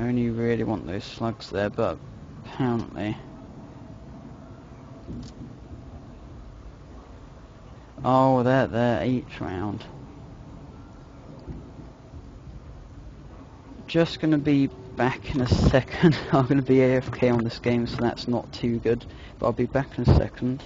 [SPEAKER 1] I only really want those slugs there, but apparently... Oh, they're there each round. Just gonna be back in a second. I'm gonna be AFK on this game, so that's not too good. But I'll be back in a second.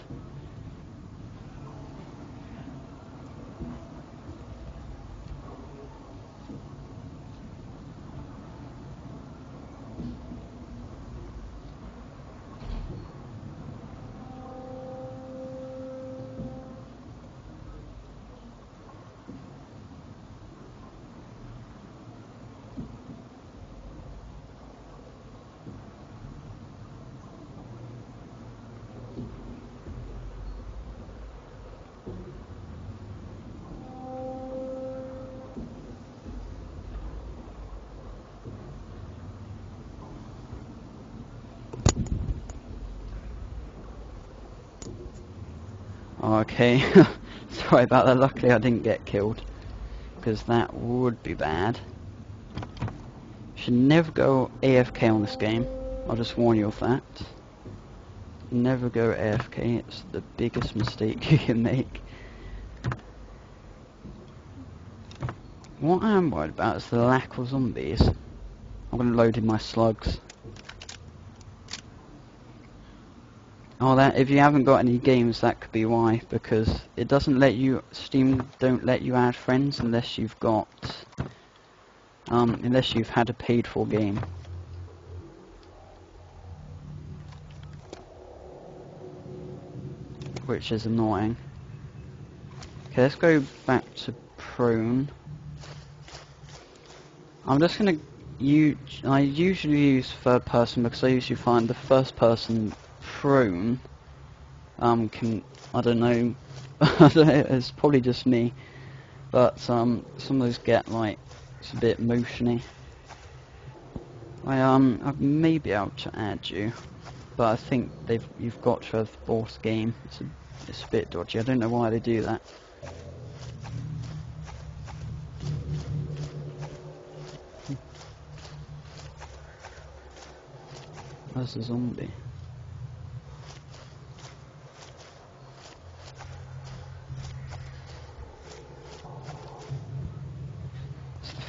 [SPEAKER 1] Okay, sorry about that. Luckily I didn't get killed. Because that would be bad. Should never go AFK on this game. I'll just warn you of that. Never go AFK. It's the biggest mistake you can make. What I am worried about is the lack of zombies. I'm going to load in my slugs. That if you haven't got any games, that could be why. Because it doesn't let you Steam don't let you add friends unless you've got um unless you've had a paid for game. Which is annoying. Okay, let's go back to prone. I'm just gonna you I usually use third person because I usually find the first person prone um, can, I don't know, it's probably just me, but um, some of those get like, it's a bit motiony. I um, I may be able to add you, but I think they've, you've got to have the game. It's a, it's a bit dodgy. I don't know why they do that. That's a zombie.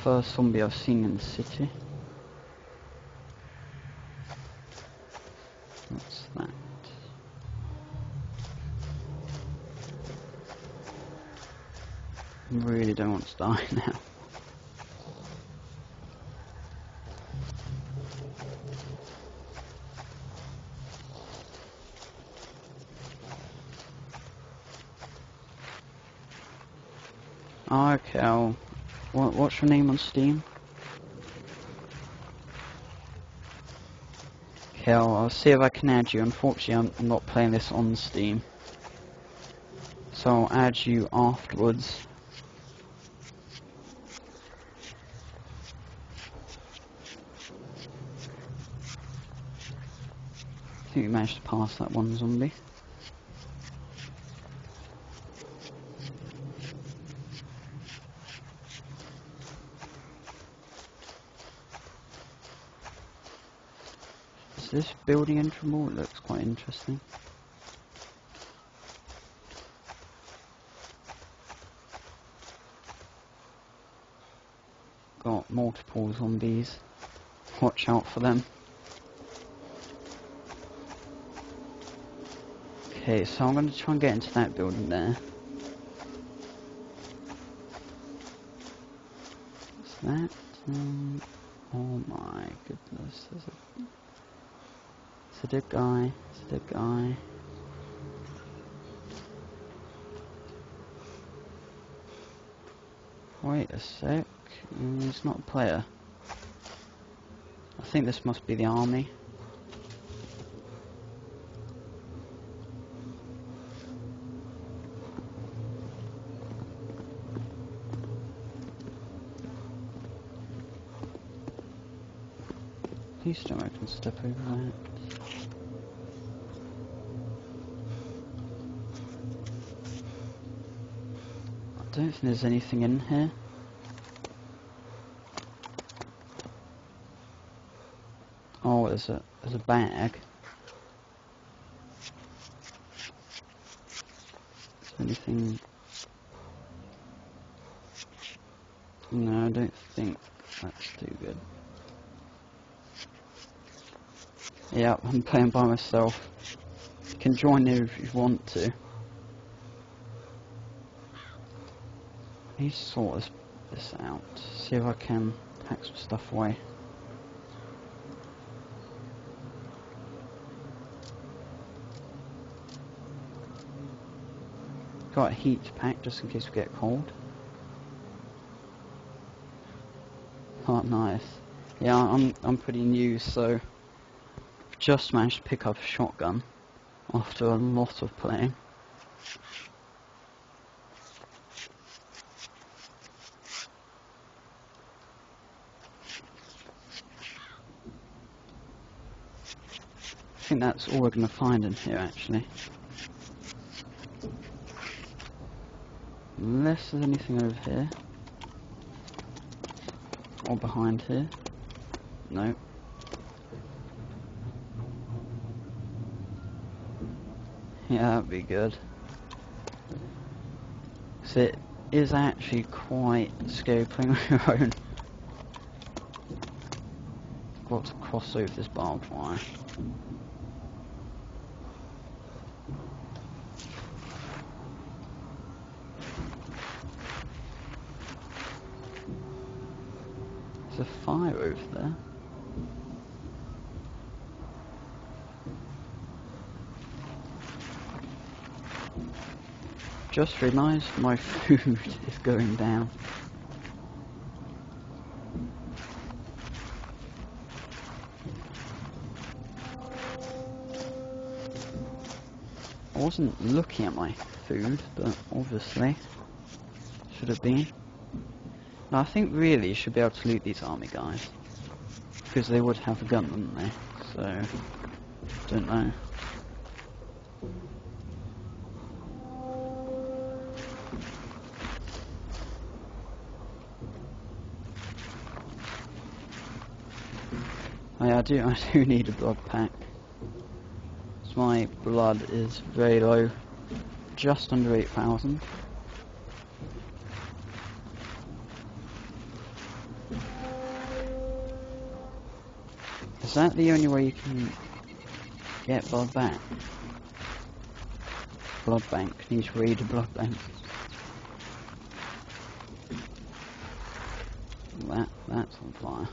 [SPEAKER 1] First zombie I've seen in the city. What's that? I really don't want to die now. What's your name on Steam? Okay, I'll, I'll, see if I can add you. Unfortunately, I'm not playing this on Steam. So I'll add you afterwards. I think we managed to pass that one zombie. This building It looks quite interesting. Got multiple zombies. Watch out for them. Okay, so I'm going to try and get into that building there. What's that? Um, oh my goodness, there's a dead guy. It's dead guy. Wait a sec. Mm, it's not a player. I think this must be the army. Please don't make me step over that. don't think there's anything in here. Oh, there's a there's a bag. Is anything? No, I don't think that's too good. Yeah, I'm playing by myself. You can join in if you want to. Need to sort this, this out. See if I can pack some stuff away. Got a heat pack just in case we get cold. Oh, nice. Yeah, I'm I'm pretty new, so just managed to pick up a shotgun after a lot of playing. Think that's all we're going to find in here actually. Unless there's anything over here. Or behind here. No. Yeah, that'd be good. So it is actually quite scary playing on your own. Got to cross over this barbed wire. There's a there. Just realised my food is going down. I wasn't looking at my food, but obviously should have been. Now I think really you should be able to loot these army guys. Because they would have a gun, wouldn't they? So, don't know. Oh yeah, I do, I do need a blood pack. So my blood is very low. Just under 8,000. That the only way you can get blood back? Blood bank. Need to read a blood bank. That that's on fire.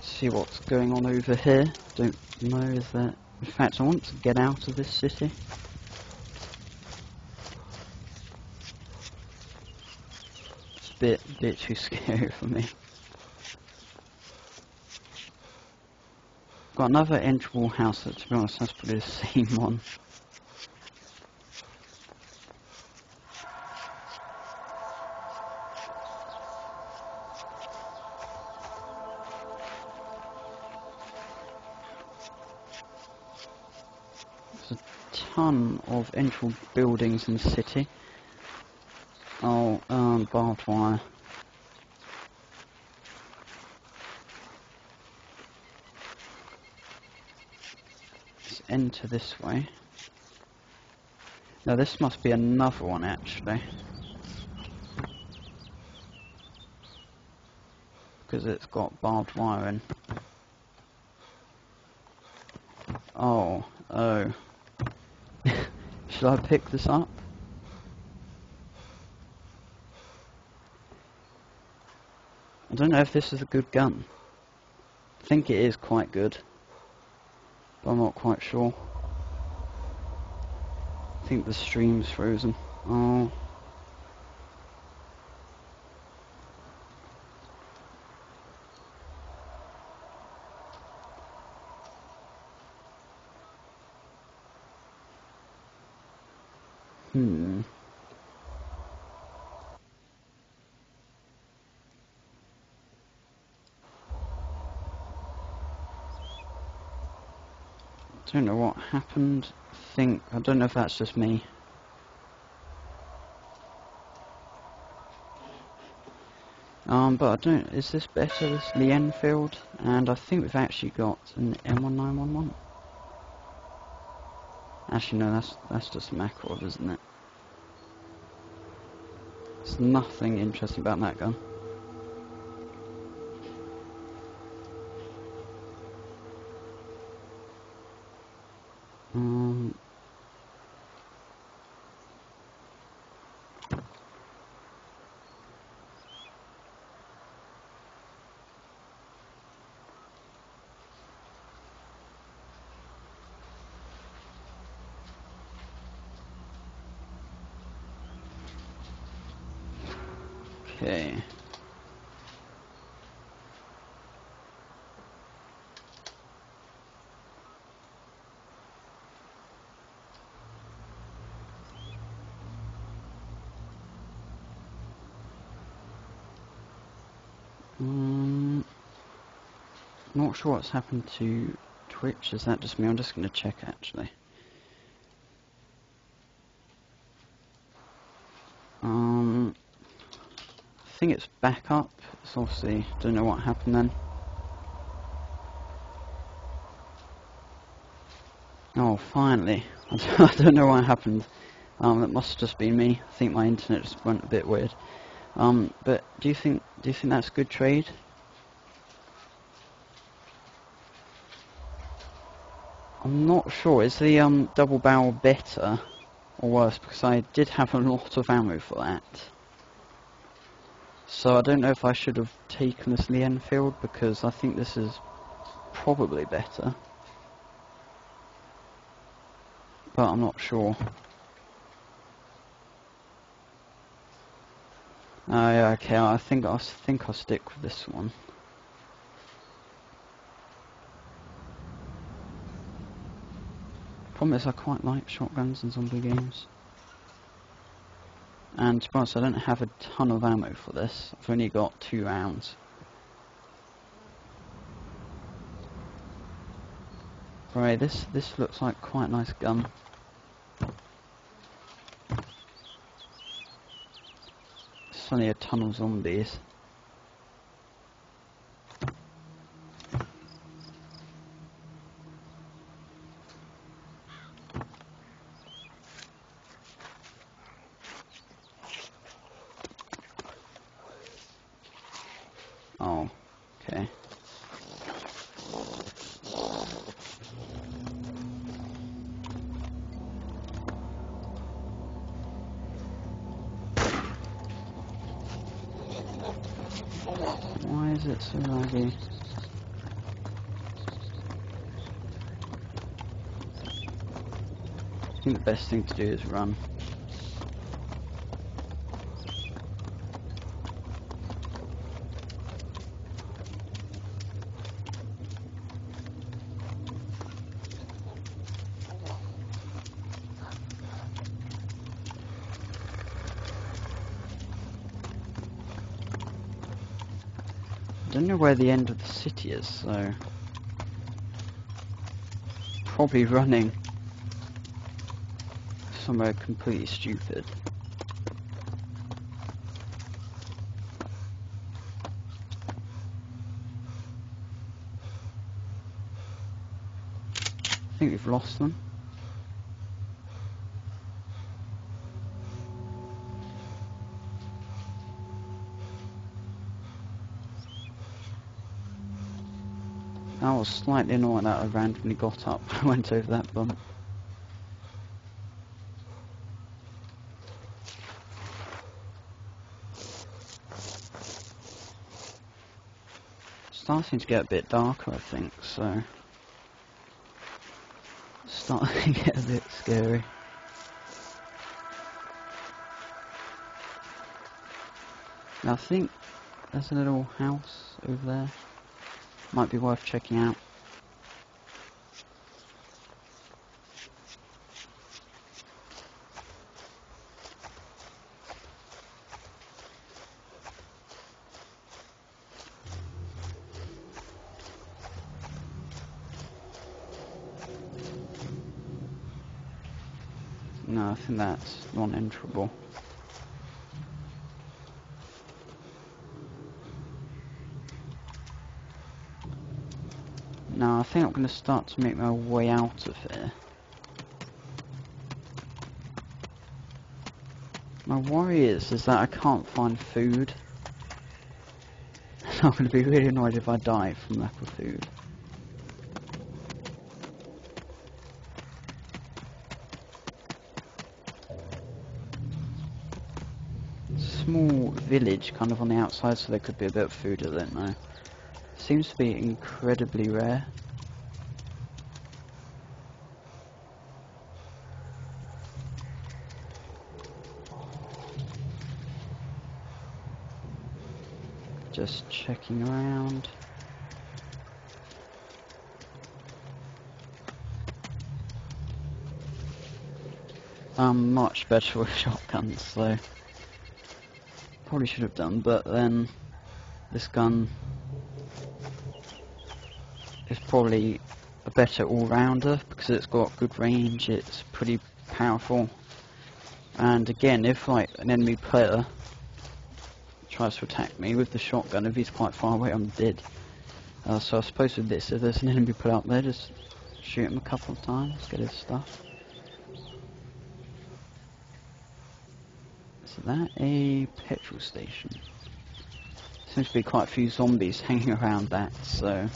[SPEAKER 1] See what's going on over here. Don't know is that. In fact, I want to get out of this city. It's a bit, bit too scary for me. Got another enterable house that, to be honest, that's probably the same one. There's a ton of entrable buildings in the city. Wire. Let's enter this way. Now this must be another one actually. Because it's got barbed wire in. Oh, oh. Should I pick this up? Don't know if this is a good gun. I think it is quite good. But I'm not quite sure. I think the stream's frozen. Oh. Hmm. I don't know what happened. I think I don't know if that's just me. Um, but I don't. Is this better? This the Enfield, and I think we've actually got an M1911. Actually, no, that's that's just Makarov, isn't it? There's nothing interesting about that gun. Um, okay. Um, not sure what's happened to Twitch. Is that just me? I'm just going to check actually. Um, I think it's back up. So obviously, don't know what happened then. Oh, finally. I don't know what happened. Um, that must have just been me. I think my internet just went a bit weird. Um, but do you think do you think that's a good trade? I'm not sure. Is the um, double barrel better or worse? Because I did have a lot of ammo for that. So I don't know if I should have taken this Lee Enfield because I think this is probably better. But I'm not sure. Oh yeah, okay, I think I think I'll stick with this one. Problem is I quite like shotguns in zombie games. And to be honest, I don't have a ton of ammo for this. I've only got two rounds. Right, this this looks like quite a nice gun. Suddenly a ton of zombies. Oh, okay. Why is it so laggy? I think the best thing to do is run. Don't know where the end of the city is, so probably running somewhere completely stupid. I think we've lost them. I was slightly annoyed that I randomly got up and went over that bump. Starting to get a bit darker, I think, so it's starting to get a bit scary. Now I think there's a little house over there. Might be worth checking out. Think that's non-enterable. Now I think I'm going to start to make my way out of here. My worry is, is that I can't find food. I'm going to be really annoyed if I die from lack of food. Small village kind of on the outside so there could be a bit of food, I don't know. Seems to be incredibly rare. Just checking around. I'm much better with shotguns, so probably should have done, but then this gun is probably a better all-rounder because it's got good range, it's pretty powerful. And again, if like an enemy player tries to attack me with the shotgun, if he's quite far away, I'm dead. Uh, so I suppose with this, if there's an enemy put out there, just shoot him a couple of times, get his stuff. That a petrol station? Seems to be quite a few zombies hanging around that, so...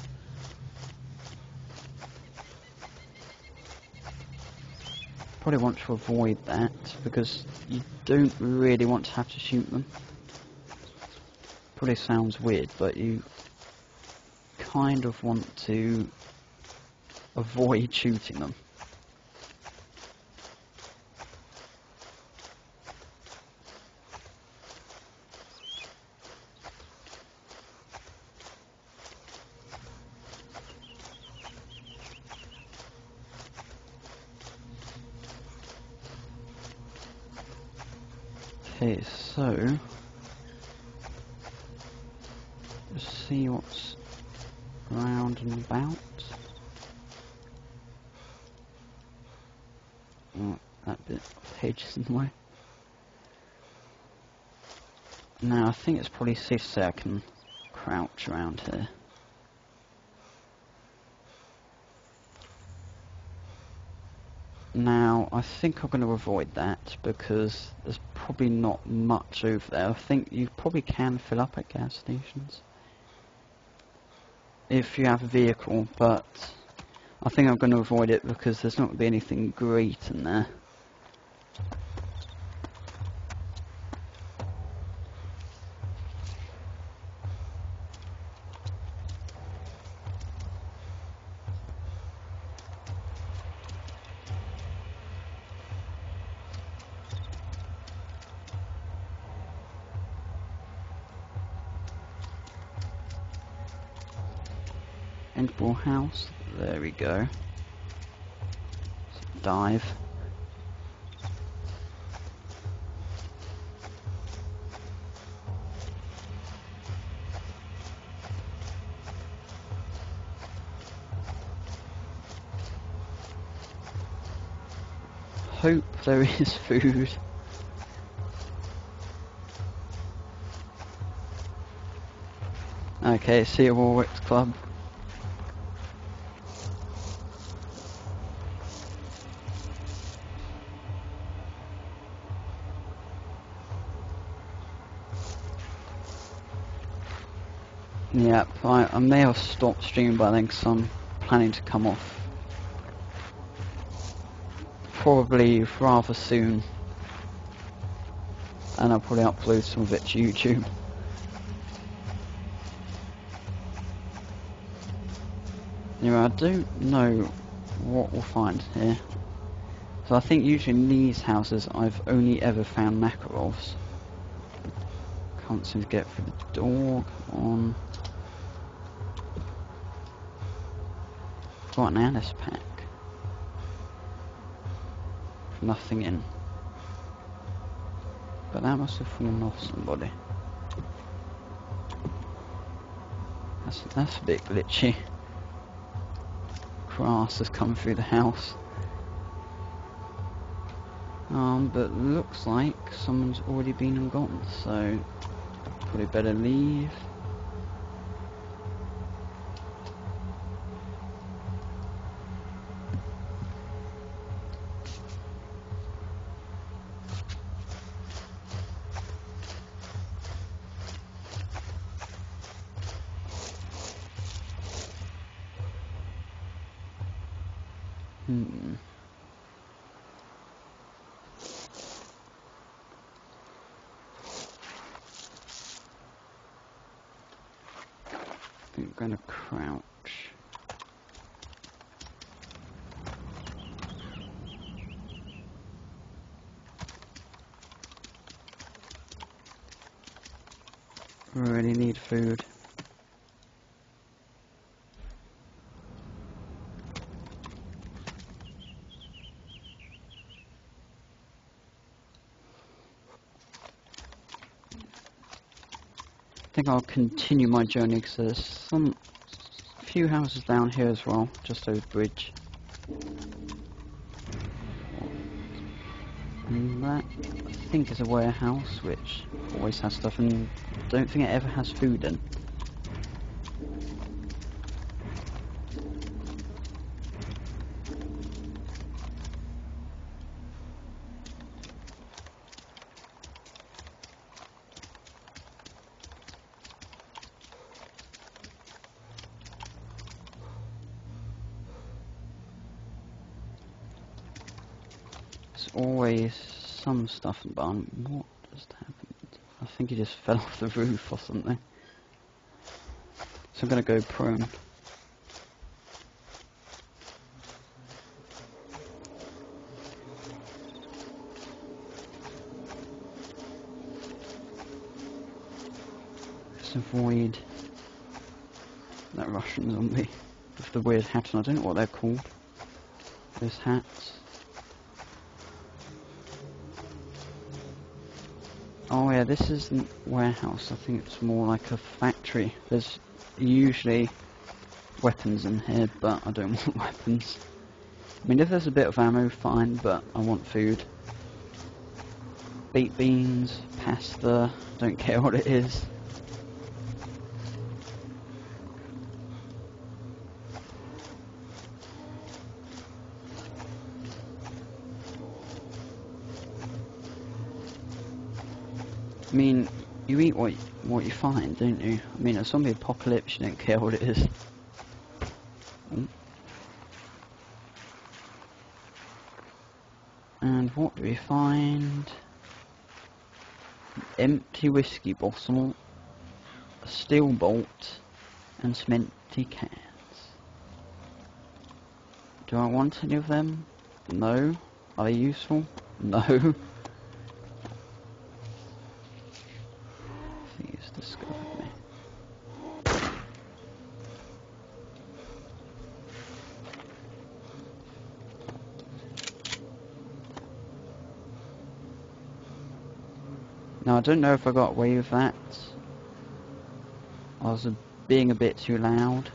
[SPEAKER 1] Probably want to avoid that, because you don't really want to have to shoot them. Probably sounds weird, but you kind of want to avoid shooting them. Okay, so let's see what's around and about. Oh, that bit of pages in the way. Now I think it's probably safe to say I can crouch around here. Now, I think I'm going to avoid that because there's probably not much over there. I think you probably can fill up at gas stations if you have a vehicle, but I think I'm going to avoid it because there's not going to be anything great in there. There we go. Dive. Hope there is food. Okay, see you Warwick's Club. Yep, I, may have stopped streaming by then because I'm planning to come off. Probably rather soon. And I'll probably upload some of it to YouTube. Anyway, I don't know what we'll find here. So I think usually in these houses I've only ever found Makarovs. Can't seem to get through the door. Come on. Got an Alice pack. Nothing in. But that must have fallen off somebody. That's, that's a bit glitchy. Grass has come through the house. Um, but looks like someone's already been and gone, so probably better leave. Hmm. I'm gonna crouch. Really need food. I think I'll continue my journey because there's some few houses down here as well, just over the bridge. And that, I think, is a warehouse which always has stuff, and don't think it ever has food in. There's always barn. What just happened? I think he just fell off the roof or something. So I'm gonna go prone. Just avoid that Russian zombie with the weird hat on. I don't know what they're called. Those hats. Oh yeah, this isn't warehouse. I think it's more like a factory. There's usually weapons in here, but I don't want weapons. I mean, if there's a bit of ammo, fine, but I want food. Baked beans, pasta, don't care what it is. I mean, you eat what what you find, don't you? I mean, a zombie apocalypse, you don't care what it is. And what do we find? Empty whiskey bottle, a steel bolt, and some empty cans. Do I want any of them? No. Are they useful? No. Don't know if I got away with that. I was being a bit too loud.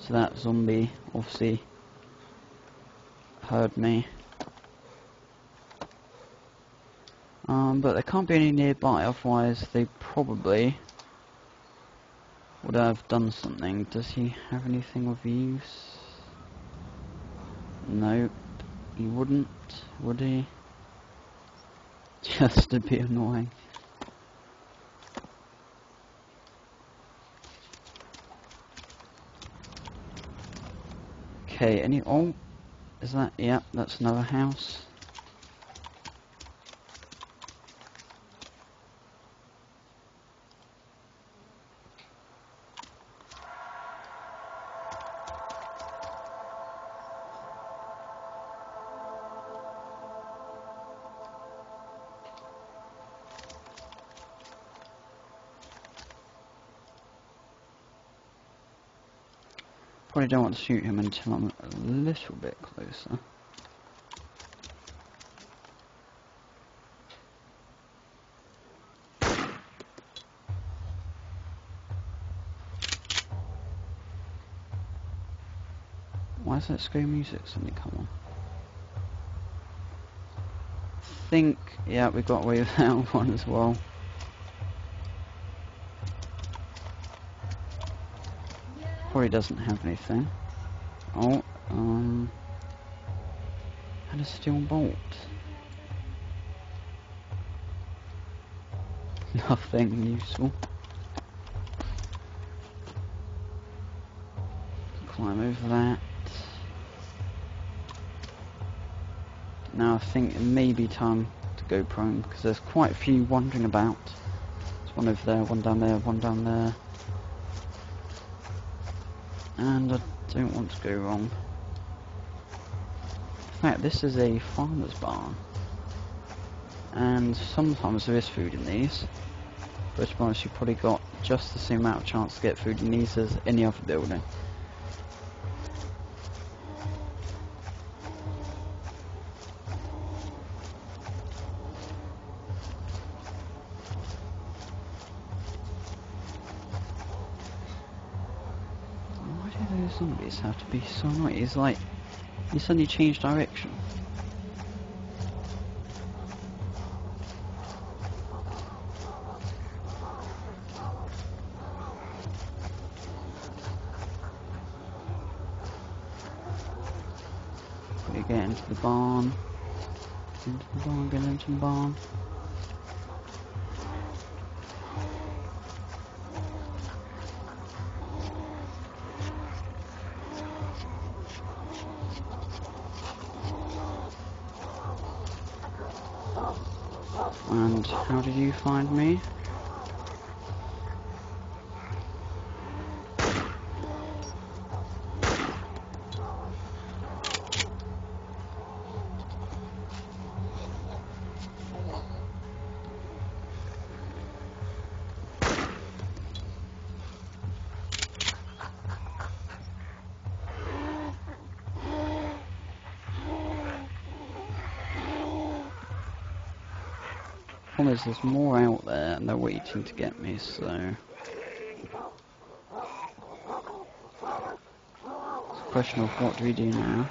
[SPEAKER 1] So that zombie obviously heard me. Um, but there can't be any nearby, otherwise they probably would have done something. Does he have anything of use? Nope, he wouldn't, would he? Just to be annoying. Okay, any, oh, is that, yeah, that's another house. Don't want to shoot him until I'm a little bit closer. Why is that scary music suddenly come on? I think, yeah, we got away with that one as well. Probably doesn't have anything. Oh, um, and a steel bolt. Nothing useful. Climb over that. Now I think it may be time to go prone because there's quite a few wandering about. There's one over there, one down there, one down there. And I don't want to go wrong. In fact, this is a farmer's barn. And sometimes there is food in these. But to be honest, you've probably got just the same amount of chance to get food in these as any other building. Those have to be so annoying? It's like, you suddenly change direction. We get into the barn. Into the barn, get into the barn. Find me? There's more out there and they're waiting to get me, so... It's a question of what do we do now?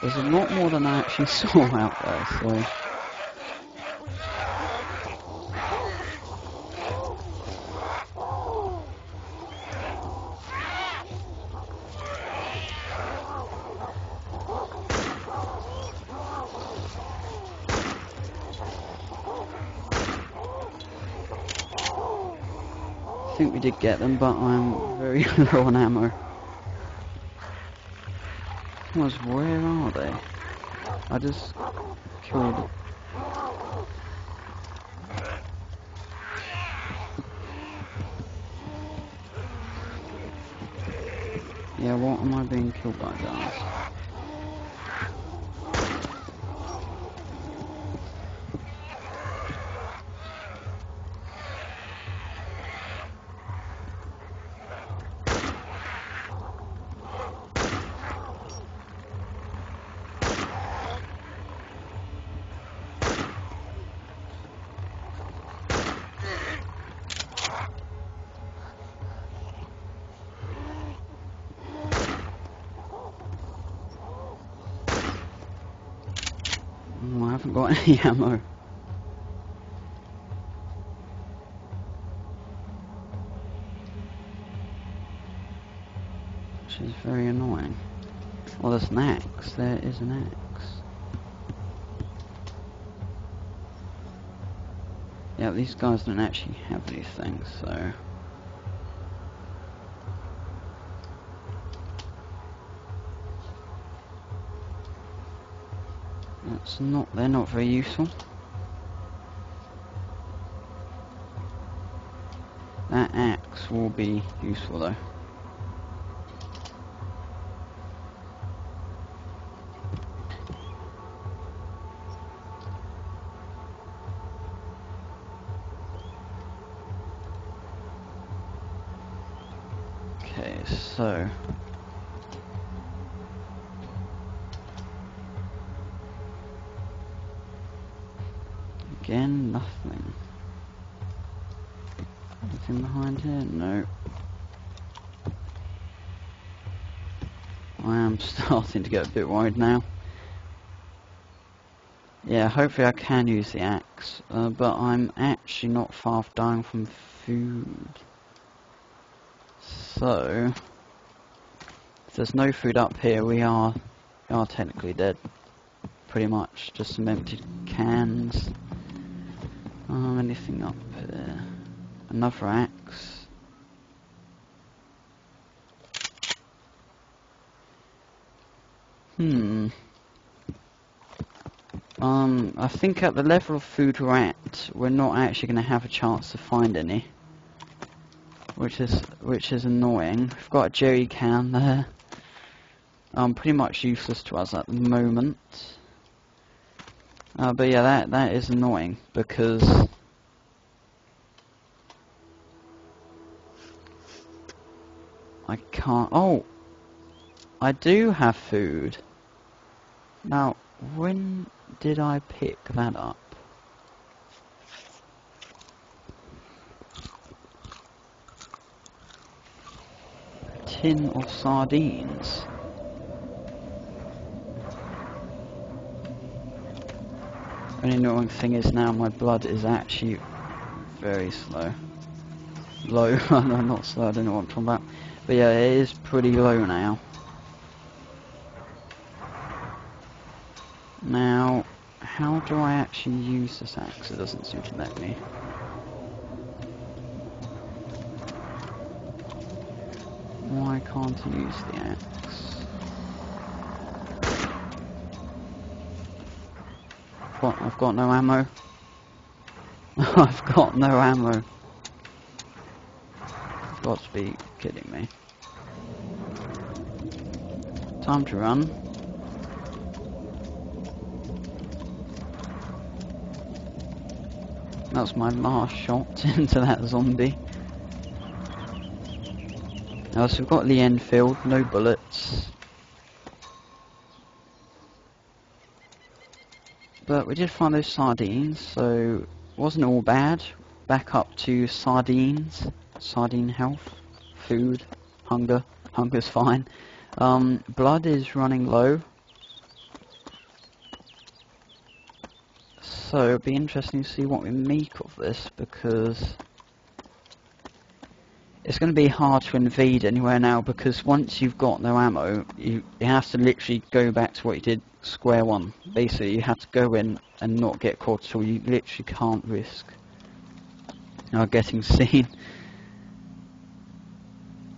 [SPEAKER 1] There's a lot more saw out there, so... I think we did get them, but I'm very low on ammo. Was where are they? I just killed. Yeah, what am I being killed by, guys? Oh, Any ammo. Which is very annoying. Well, there's an axe. There is an axe. Yeah, these guys don't actually have these things, so... Not, they're not very useful. That axe will be useful though. Okay, so Again, nothing. Anything behind here? No. I am starting to get a bit wide now. Yeah, hopefully I can use the axe, uh, but I'm actually not far dying from food. So, if there's no food up here, we are, we are technically dead. Pretty much, just some empty cans. Um, anything up here? Another axe. Hmm. Um, I think at the level of food we're at, we're not actually going to have a chance to find any. Which is, which is annoying. We've got a jerry can there. Um, pretty much useless to us at the moment. Uh, but yeah, that, that is annoying, because... I can't... Oh! I do have food. Now, when did I pick that up? tin of sardines. Only annoying thing is now my blood is actually very slow. Low, I'm not slow, I don't know what I'm talking about. But yeah, it is pretty low. Now, how do I actually use this axe? It doesn't seem to let me. Why can't I use the axe? What? I've got no ammo. I've got no ammo. You've got to be kidding me. Time to run. That's my last shot into that zombie. Now, so we've got the Enfield, no bullets. But we did find those sardines, so wasn't all bad. Back up to sardines, sardine health, food, hunger. Hunger's fine. Um, blood is running low. So it'll be interesting to see what we make of this because it's going to be hard to invade anywhere now because once you've got no ammo, you, you have to literally go back to what you did square one. Basically, you have to go in and not get caught, so you literally can't risk uh, getting seen.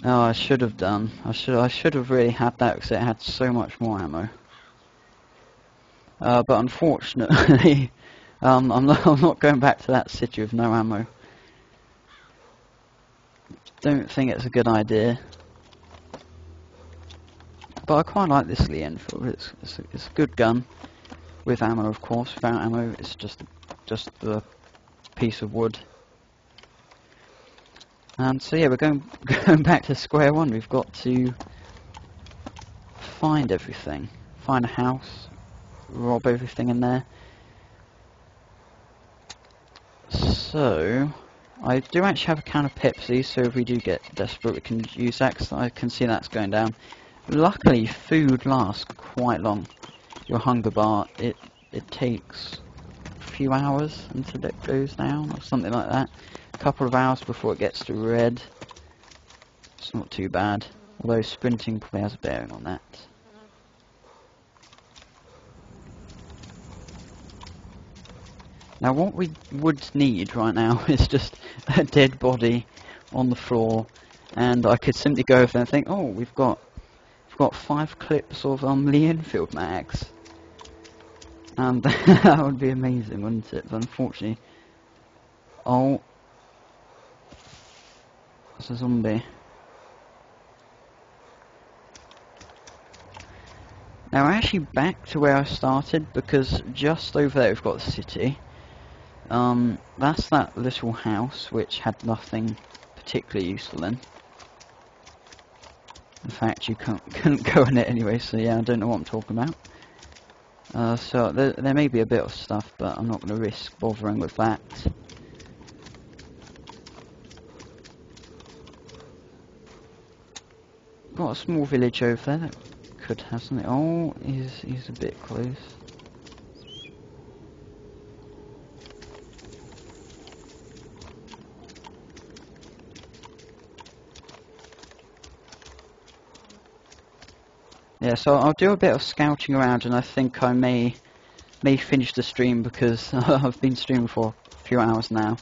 [SPEAKER 1] Oh, I should have done. I should I should have really had that because it had so much more ammo. Uh, but unfortunately, um, I'm, not, I'm not going back to that city with no ammo. Don't think it's a good idea. But I quite like this Lee Enfield. It's, it's, a, it's a good gun. With ammo, of course. Without ammo, it's just just a piece of wood. And so yeah, we're going going back to square one. We've got to find everything, find a house, rob everything in there. So, I do actually have a can of Pepsi, so if we do get desperate, we can use that, I can see that's going down. Luckily, food lasts quite long. Your hunger bar, it, it takes a few hours until it goes down, or something like that. A couple of hours before it gets to red. It's not too bad, although sprinting probably has a bearing on that. Now what we would need right now is just a dead body on the floor and I could simply go over there and think, oh, we've got we've got five clips of um, Lee Enfield mags. And that would be amazing, wouldn't it? But unfortunately, oh, it's a zombie. Now we're actually back to where I started because just over there we've got the city. Um, that's that little house which had nothing particularly useful in. In fact, you couldn't, go in it anyway, so yeah, I don't know what I'm talking about. Uh, so there, there may be a bit of stuff, but I'm not going to risk bothering with that. Got a small village over there that could have something. Oh, he's, he's a bit close. Yeah, so I'll do a bit of scouting around and I think I may may finish the stream because I've been streaming for a few hours now.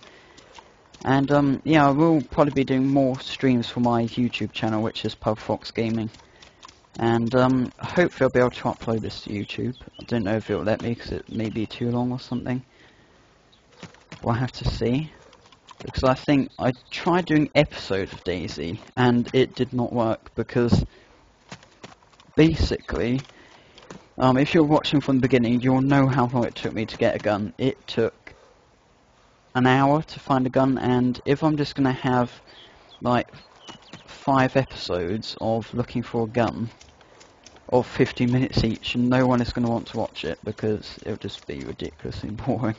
[SPEAKER 1] And um, yeah, I will probably be doing more streams for my YouTube channel, which is Purple Fox Gaming. And um, hopefully I'll be able to upload this to YouTube. I don't know if it'll let me because it may be too long or something. We'll have to see. Because I think I tried doing episodes of DayZ and it did not work because basically, um, if you're watching from the beginning, you'll know how long it took me to get a gun. It took an hour to find a gun, and if I'm just going to have, like, five episodes of looking for a gun, of 15 minutes each, no one is going to want to watch it, because it'll just be ridiculously boring.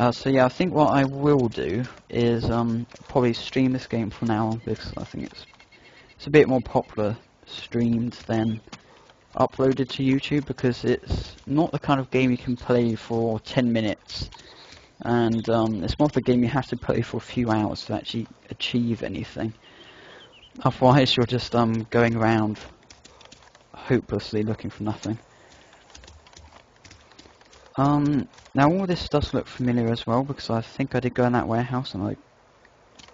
[SPEAKER 1] Uh, so yeah, I think what I will do is um, probably stream this game from now on, because I think it's, it's a bit more popular streamed then uploaded to YouTube because it's not the kind of game you can play for 10 minutes and um, it's more of a game you have to play for a few hours to actually achieve anything. Otherwise you're just um, going around hopelessly looking for nothing. Um, now all this does look familiar as well because I think I did go in that warehouse and I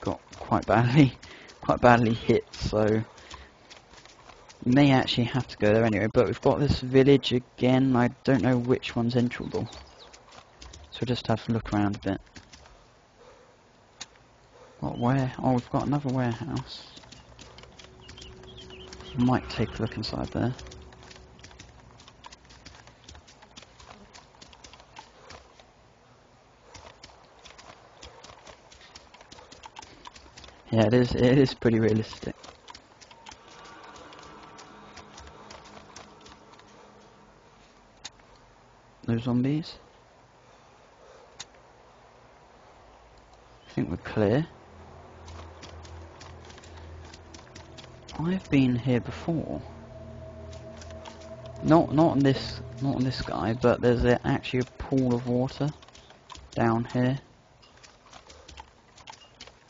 [SPEAKER 1] got quite badly, quite badly hit so may actually have to go there anyway, but we've got this village again. I don't know which one's enterable. So we'll just have to look around a bit. What, where? Oh, we've got another warehouse. Might take a look inside there. Yeah, it is, it is pretty realistic. No zombies. I think we're clear. I've been here before. Not not on this not on this guy, but there's a, actually a pool of water down here.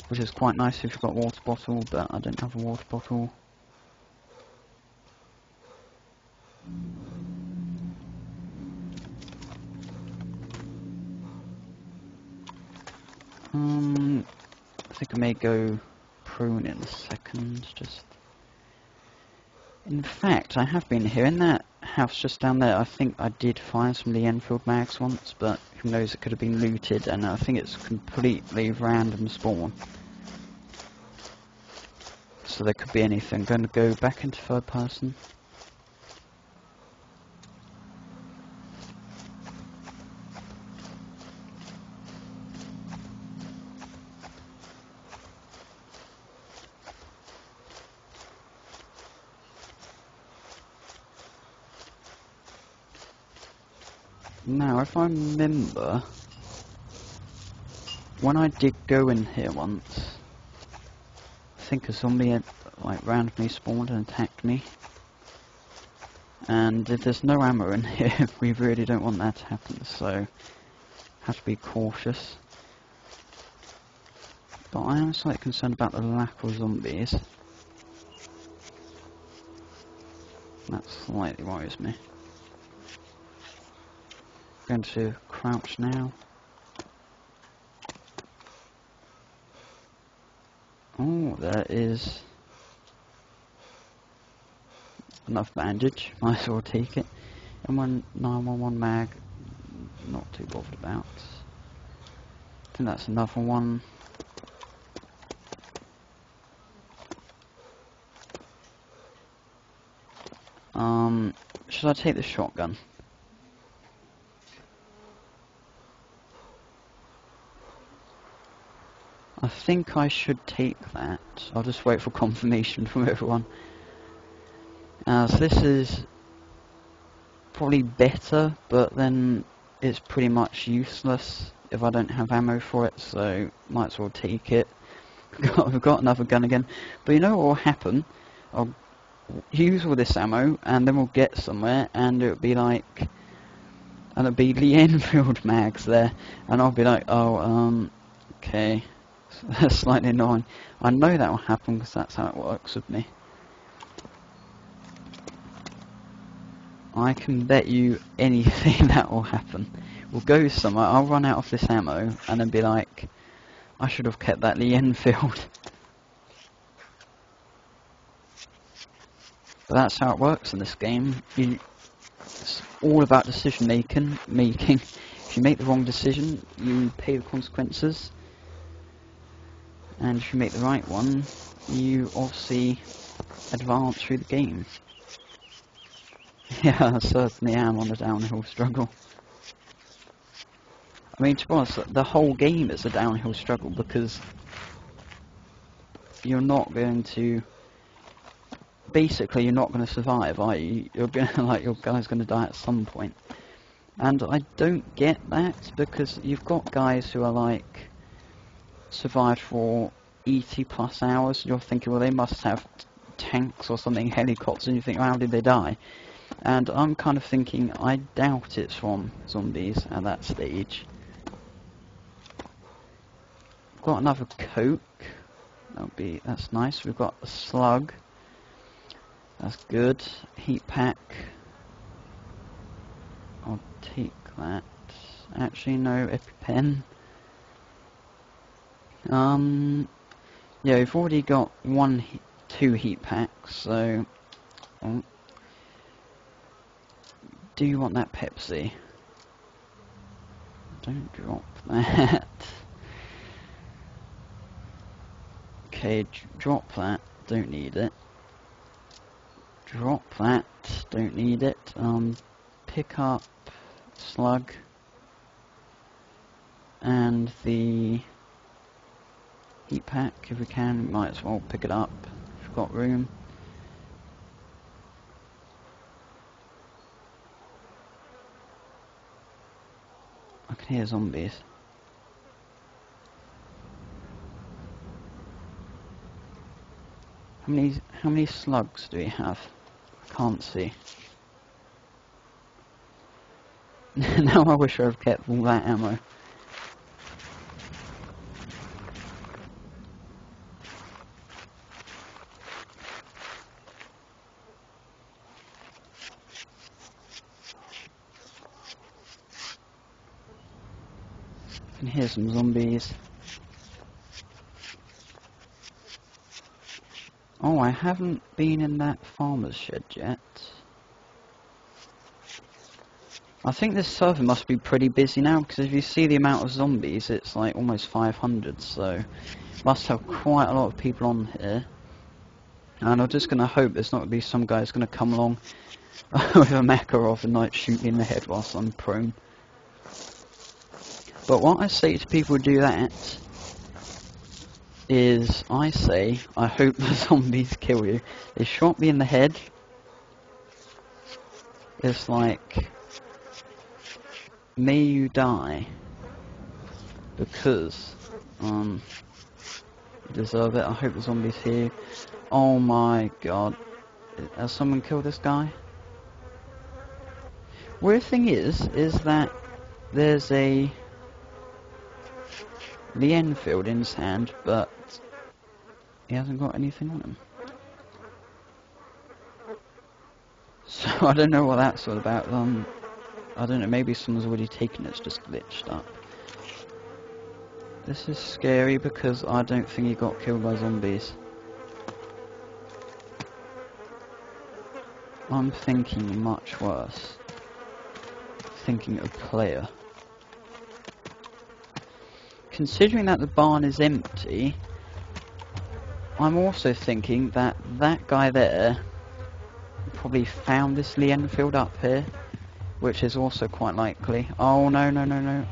[SPEAKER 1] Which is quite nice if you've got a water bottle, but I don't have a water bottle. Um, Go prune in a second, just... In fact, I have been here, in that house just down there, I think I did find some of the Enfield mags once, but who knows, it could have been looted, and I think it's completely random spawn. So there could be anything. I'm going to go back into third person. Now, if I remember, when I did go in here once, I think a zombie had like randomly spawned and attacked me. And if there's no ammo in here, we really don't want that to happen, so have to be cautious. But I am slightly concerned about the lack of zombies. That slightly worries me going to crouch now. Oh, there is enough bandage. Might as well take it. And one 911 mag, not too bothered about. I think that's another one. Um, should I take the shotgun? Think I should take that. I'll just wait for confirmation from everyone. So this is probably better, but then it's pretty much useless if I don't have ammo for it, so might as well take it. I've got another gun again. But you know what will happen? I'll use all this ammo, and then we'll get somewhere, and it'll be like... And it'll be the Enfield mags there, and I'll be like, oh, um, okay. Slightly annoying. I know that will happen, because that's how it works with me. I can bet you anything that will happen. We'll go somewhere, I'll run out of this ammo, and then be like, I should have kept that Lee Enfield. but that's how it works in this game. You, it's all about decision making. Making. If you make the wrong decision, you pay the consequences. And if you make the right one, you obviously advance through the game. Yeah, I certainly am on a downhill struggle. I mean, to be honest, the whole game is a downhill struggle because you're not going to. Basically, you're not going to survive, are you? You're going to like your guy's going to die at some point. point, and I don't get that because you've got guys who are like survived for 80 plus hours. You're thinking, well, they must have tanks or something, helicopters, and you think, well, how did they die? And I'm kind of thinking, I doubt it's from zombies at that stage. Got another Coke. That'll be, that's nice. We've got a slug. That's good. Heat pack. I'll take that. Actually, no, EpiPen. Um, yeah, we've already got one, two heat packs, so... Oh, do you want that Pepsi? Don't drop that. okay, drop that. Don't need it. Drop that. Don't need it. Um, pick up slug and the heat pack if we can. Might as well pick it up if we've got room. I can hear zombies. How many how many slugs do we have? I can't see. now I wish I'd kept all that ammo. Hear some zombies. Oh, I haven't been in that farmer's shed yet. I think this server must be pretty busy now, because if you see the amount of zombies, it's like almost 500, so must have quite a lot of people on here. And I'm just going to hope there's not going to be some guys going to come along with a Makarov and like shoot me in the head whilst I'm prone. But what I say to people who do that is, I say, I hope the zombies kill you. They shot me in the head. It's like, may you die. Because, um, you deserve it. I hope the zombies here. Oh my god. Has someone killed this guy? Weird thing is, is that there's a the Enfield in his hand, but he hasn't got anything on him. So I don't know what that's all about. Um, I don't know. Maybe someone's already taken it. It's just glitched up. This is scary because I don't think he got killed by zombies. I'm thinking much worse. Thinking of player considering that the barn is empty, I'm also thinking that that guy there probably found this Lee Enfield up here, which is also quite likely. Oh, no, no, no, no.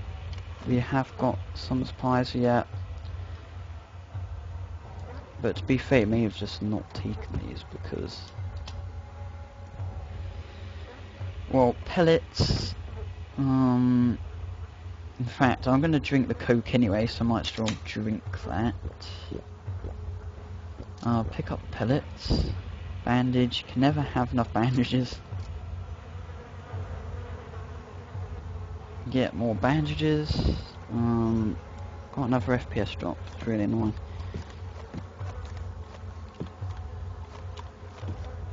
[SPEAKER 1] We have got some supplies yet. But to be fair, may have just not taken these because... Well, pellets. Um, in fact, I'm going to drink the coke anyway, so I might as well drink that. I'll pick up pellets. Bandage. Can never have enough bandages. Get more bandages. Um, got another FPS drop. It's really annoying.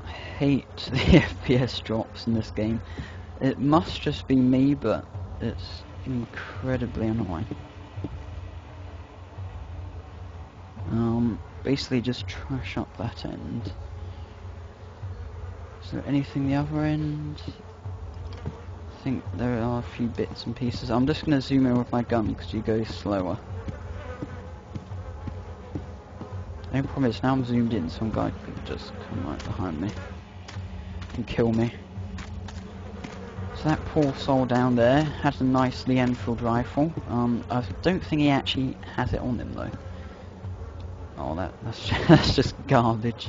[SPEAKER 1] I hate the FPS drops in this game. It must just be me, but it's incredibly annoying. Um, basically just trash up that end. Is there anything the other end? I think there are a few bits and pieces. I'm just going to zoom in with my gun because you go slower. No problem is now I'm zoomed in, some guy could just come right behind me and kill me. That poor soul down there has a nice Lee Enfield rifle. Um, I don't think he actually has it on him though. Oh, that that's just, that's just garbage.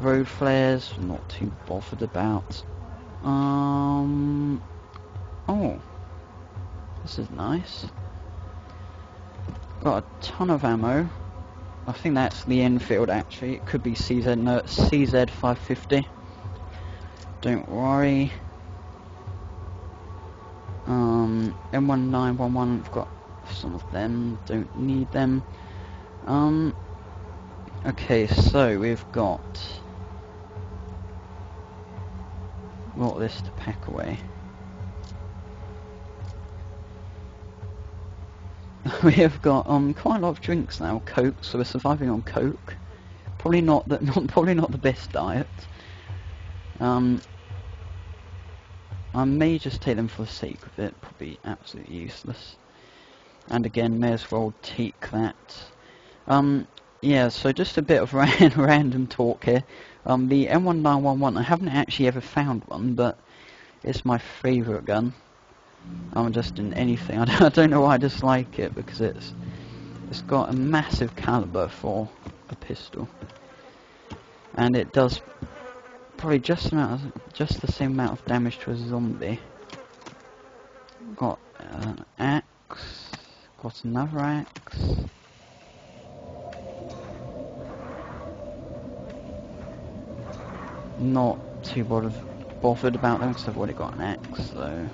[SPEAKER 1] Road flares, not too bothered about. Um. Oh, this is nice. Got a ton of ammo. I think that's the Enfield actually. It could be CZ. No, CZ 550. Don't worry. Um, M1911, I've got some of them, don't need them. Um, okay, so we've got... Got this to pack away. we have got um quite a lot of drinks now, Coke, so we're surviving on Coke. Probably not the not probably not the best diet. Um, I may just take them for the sake of it, probably absolutely useless. And again, may as well take that. Um, yeah, so just a bit of ran random talk here. Um, the M1911, I haven't actually ever found one, but it's my favourite gun. I'm just in anything. I don't, I don't know why I dislike it, because it's it's got a massive caliber for a pistol. And it does probably just amount of, just the same amount of damage to a zombie. Got an axe, got another axe. Not too bothered, bothered about them because I've already got an axe, so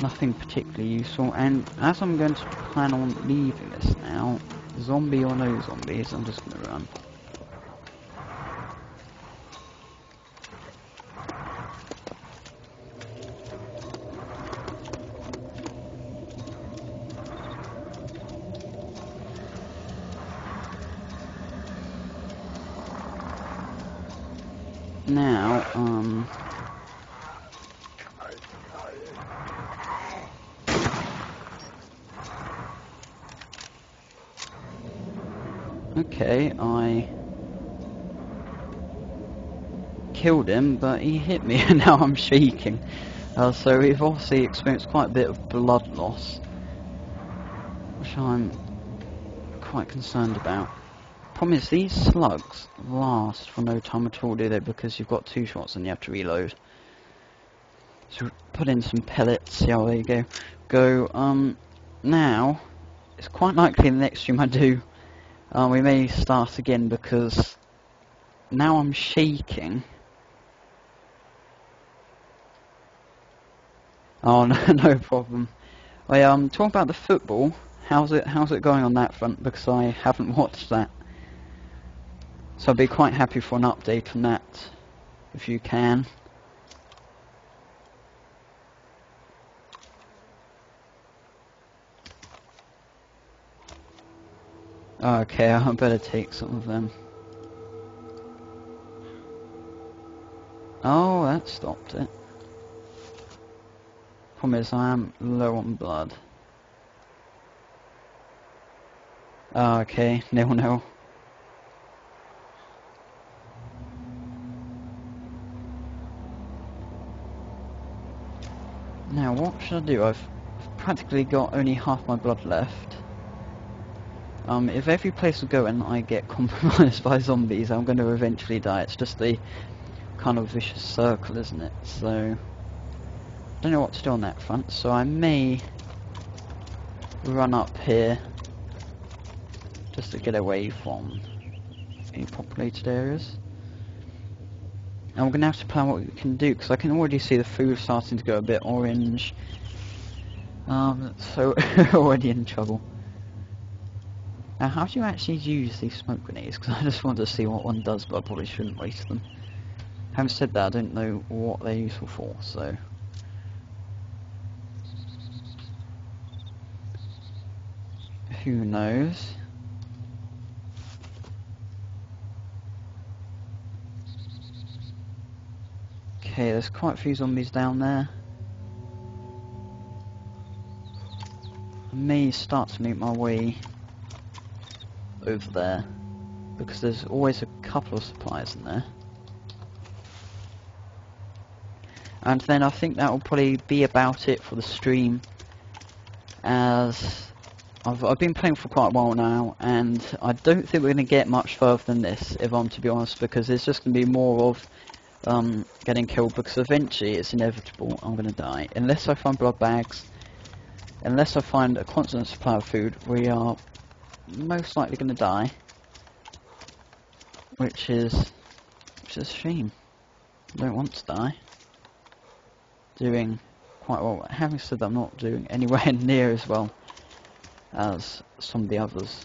[SPEAKER 1] nothing particularly useful. And as I'm going to plan on leaving this now, zombie or no zombies, I'm just going to run. now, um... Okay, I killed him, but he hit me and now I'm shaking. Uh, so we've obviously experienced quite a bit of blood loss, which I'm quite concerned about. Problem is, these slugs last for no time at all, do they? Because you've got two shots and you have to reload. So put in some pellets. Yeah, there you go. Go. Um, now it's quite likely the next stream I do, uh, we may start again because now I'm shaking. Oh no, no problem. I um talk about the football. How's it how's it going on that front? Because I haven't watched that. So I'll be quite happy for an update on that, if you can. Okay, I better take some of them. Oh, that stopped it. Problem is I am low on blood. Okay, no, no. Now, what should I do? I've practically got only half my blood left. Um, if every place I go and I get compromised by zombies, I'm going to eventually die. It's just the kind of vicious circle, isn't it? So, don't know what to do on that front, so I may run up here just to get away from any populated areas. And we're going to have to plan what we can do, because I can already see the food starting to go a bit orange. Um, so, already in trouble. Now, how do you actually use these smoke grenades? Because I just want to see what one does, but I probably shouldn't waste them. Having said that, I don't know what they're useful for, so... Who knows? Okay, there's quite a few zombies down there. I may start to make my way over there because there's always a couple of supplies in there. And then I think that will probably be about it for the stream as I've, I've been playing for quite a while now and I don't think we're going to get much further than this if I'm to be honest because it's just going to be more of um, getting killed because eventually it's inevitable I'm going to die unless I find blood bags unless I find a constant supply of food we are most likely going to die, which is which is a shame. I don't want to die. Doing quite well. Having said that, I'm not doing anywhere near as well as some of the others.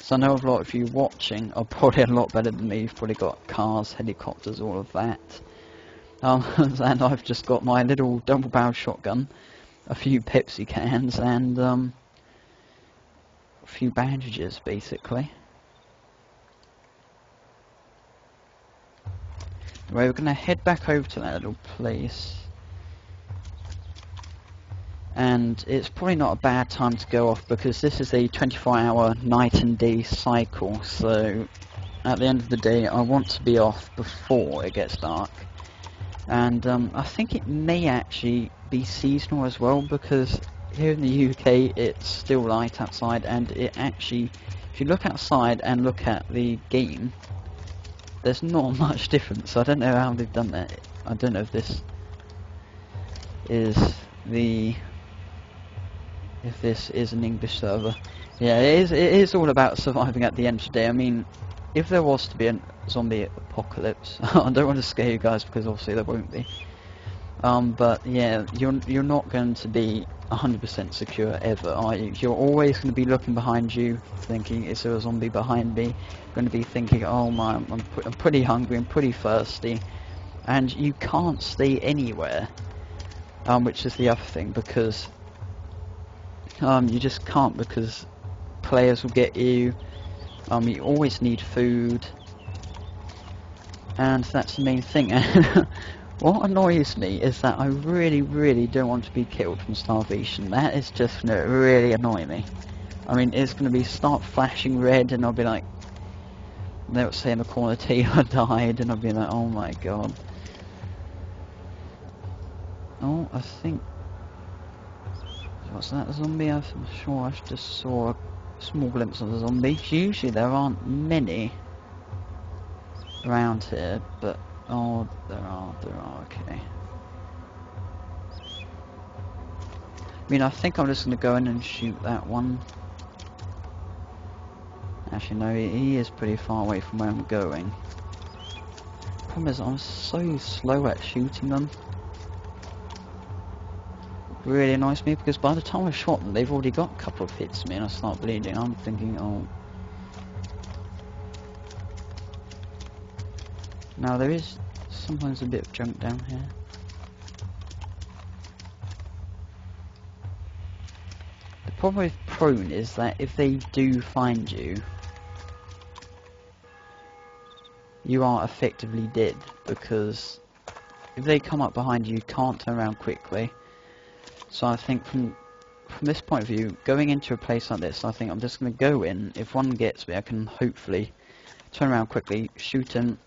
[SPEAKER 1] So I know a lot of you watching are probably a lot better than me. You've probably got cars, helicopters, all of that. Um, and I've just got my little double-barrel shotgun, a few Pepsi cans, and um, a few bandages, basically. Anyway, we're going to head back over to that little place. And it's probably not a bad time to go off because this is a 24 hour night and day cycle. So at the end of the day, I want to be off before it gets dark. And um, I think it may actually be seasonal as well because here in the UK it's still light outside and it actually if you look outside and look at the game there's not much difference I don't know how they've done that I don't know if this is the if this is an English server yeah it is it is all about surviving at the end of the day I mean if there was to be a zombie apocalypse I don't want to scare you guys because obviously there won't be um, but yeah, you're you're not going to be 100% secure ever, are you? You're always going to be looking behind you, thinking, is there a zombie behind me? You're going to be thinking, oh my, I'm, I'm pretty hungry, I'm pretty thirsty, and you can't stay anywhere, um, which is the other thing, because um, you just can't, because players will get you, um, you always need food, and that's the main thing. What annoys me is that I really, really don't want to be killed from starvation. That is just going to really annoy me. I mean, it's going to be start flashing red and I'll be like, they'll say in the corner Taylor died and I'll be like, oh my god. Oh, I think... What's that, zombie? I'm sure I just saw a small glimpse of a zombie. Usually there aren't many around here, but Oh, there are, there are, okay. I mean, I think I'm just going to go in and shoot that one. Actually, no, he is pretty far away from where I'm going. Problem is, I'm so slow at shooting them. Really annoys me because by the time I've shot them, they've already got a couple of hits me and I start bleeding. I'm thinking, oh, Now there is sometimes a bit of junk down here. The problem with prone is that if they do find you, you are effectively dead because if they come up behind you, you can't turn around quickly. So I think from from this point of view, going into a place like this, I think I'm just going to go in. If one gets me, I can hopefully turn around quickly, shoot him,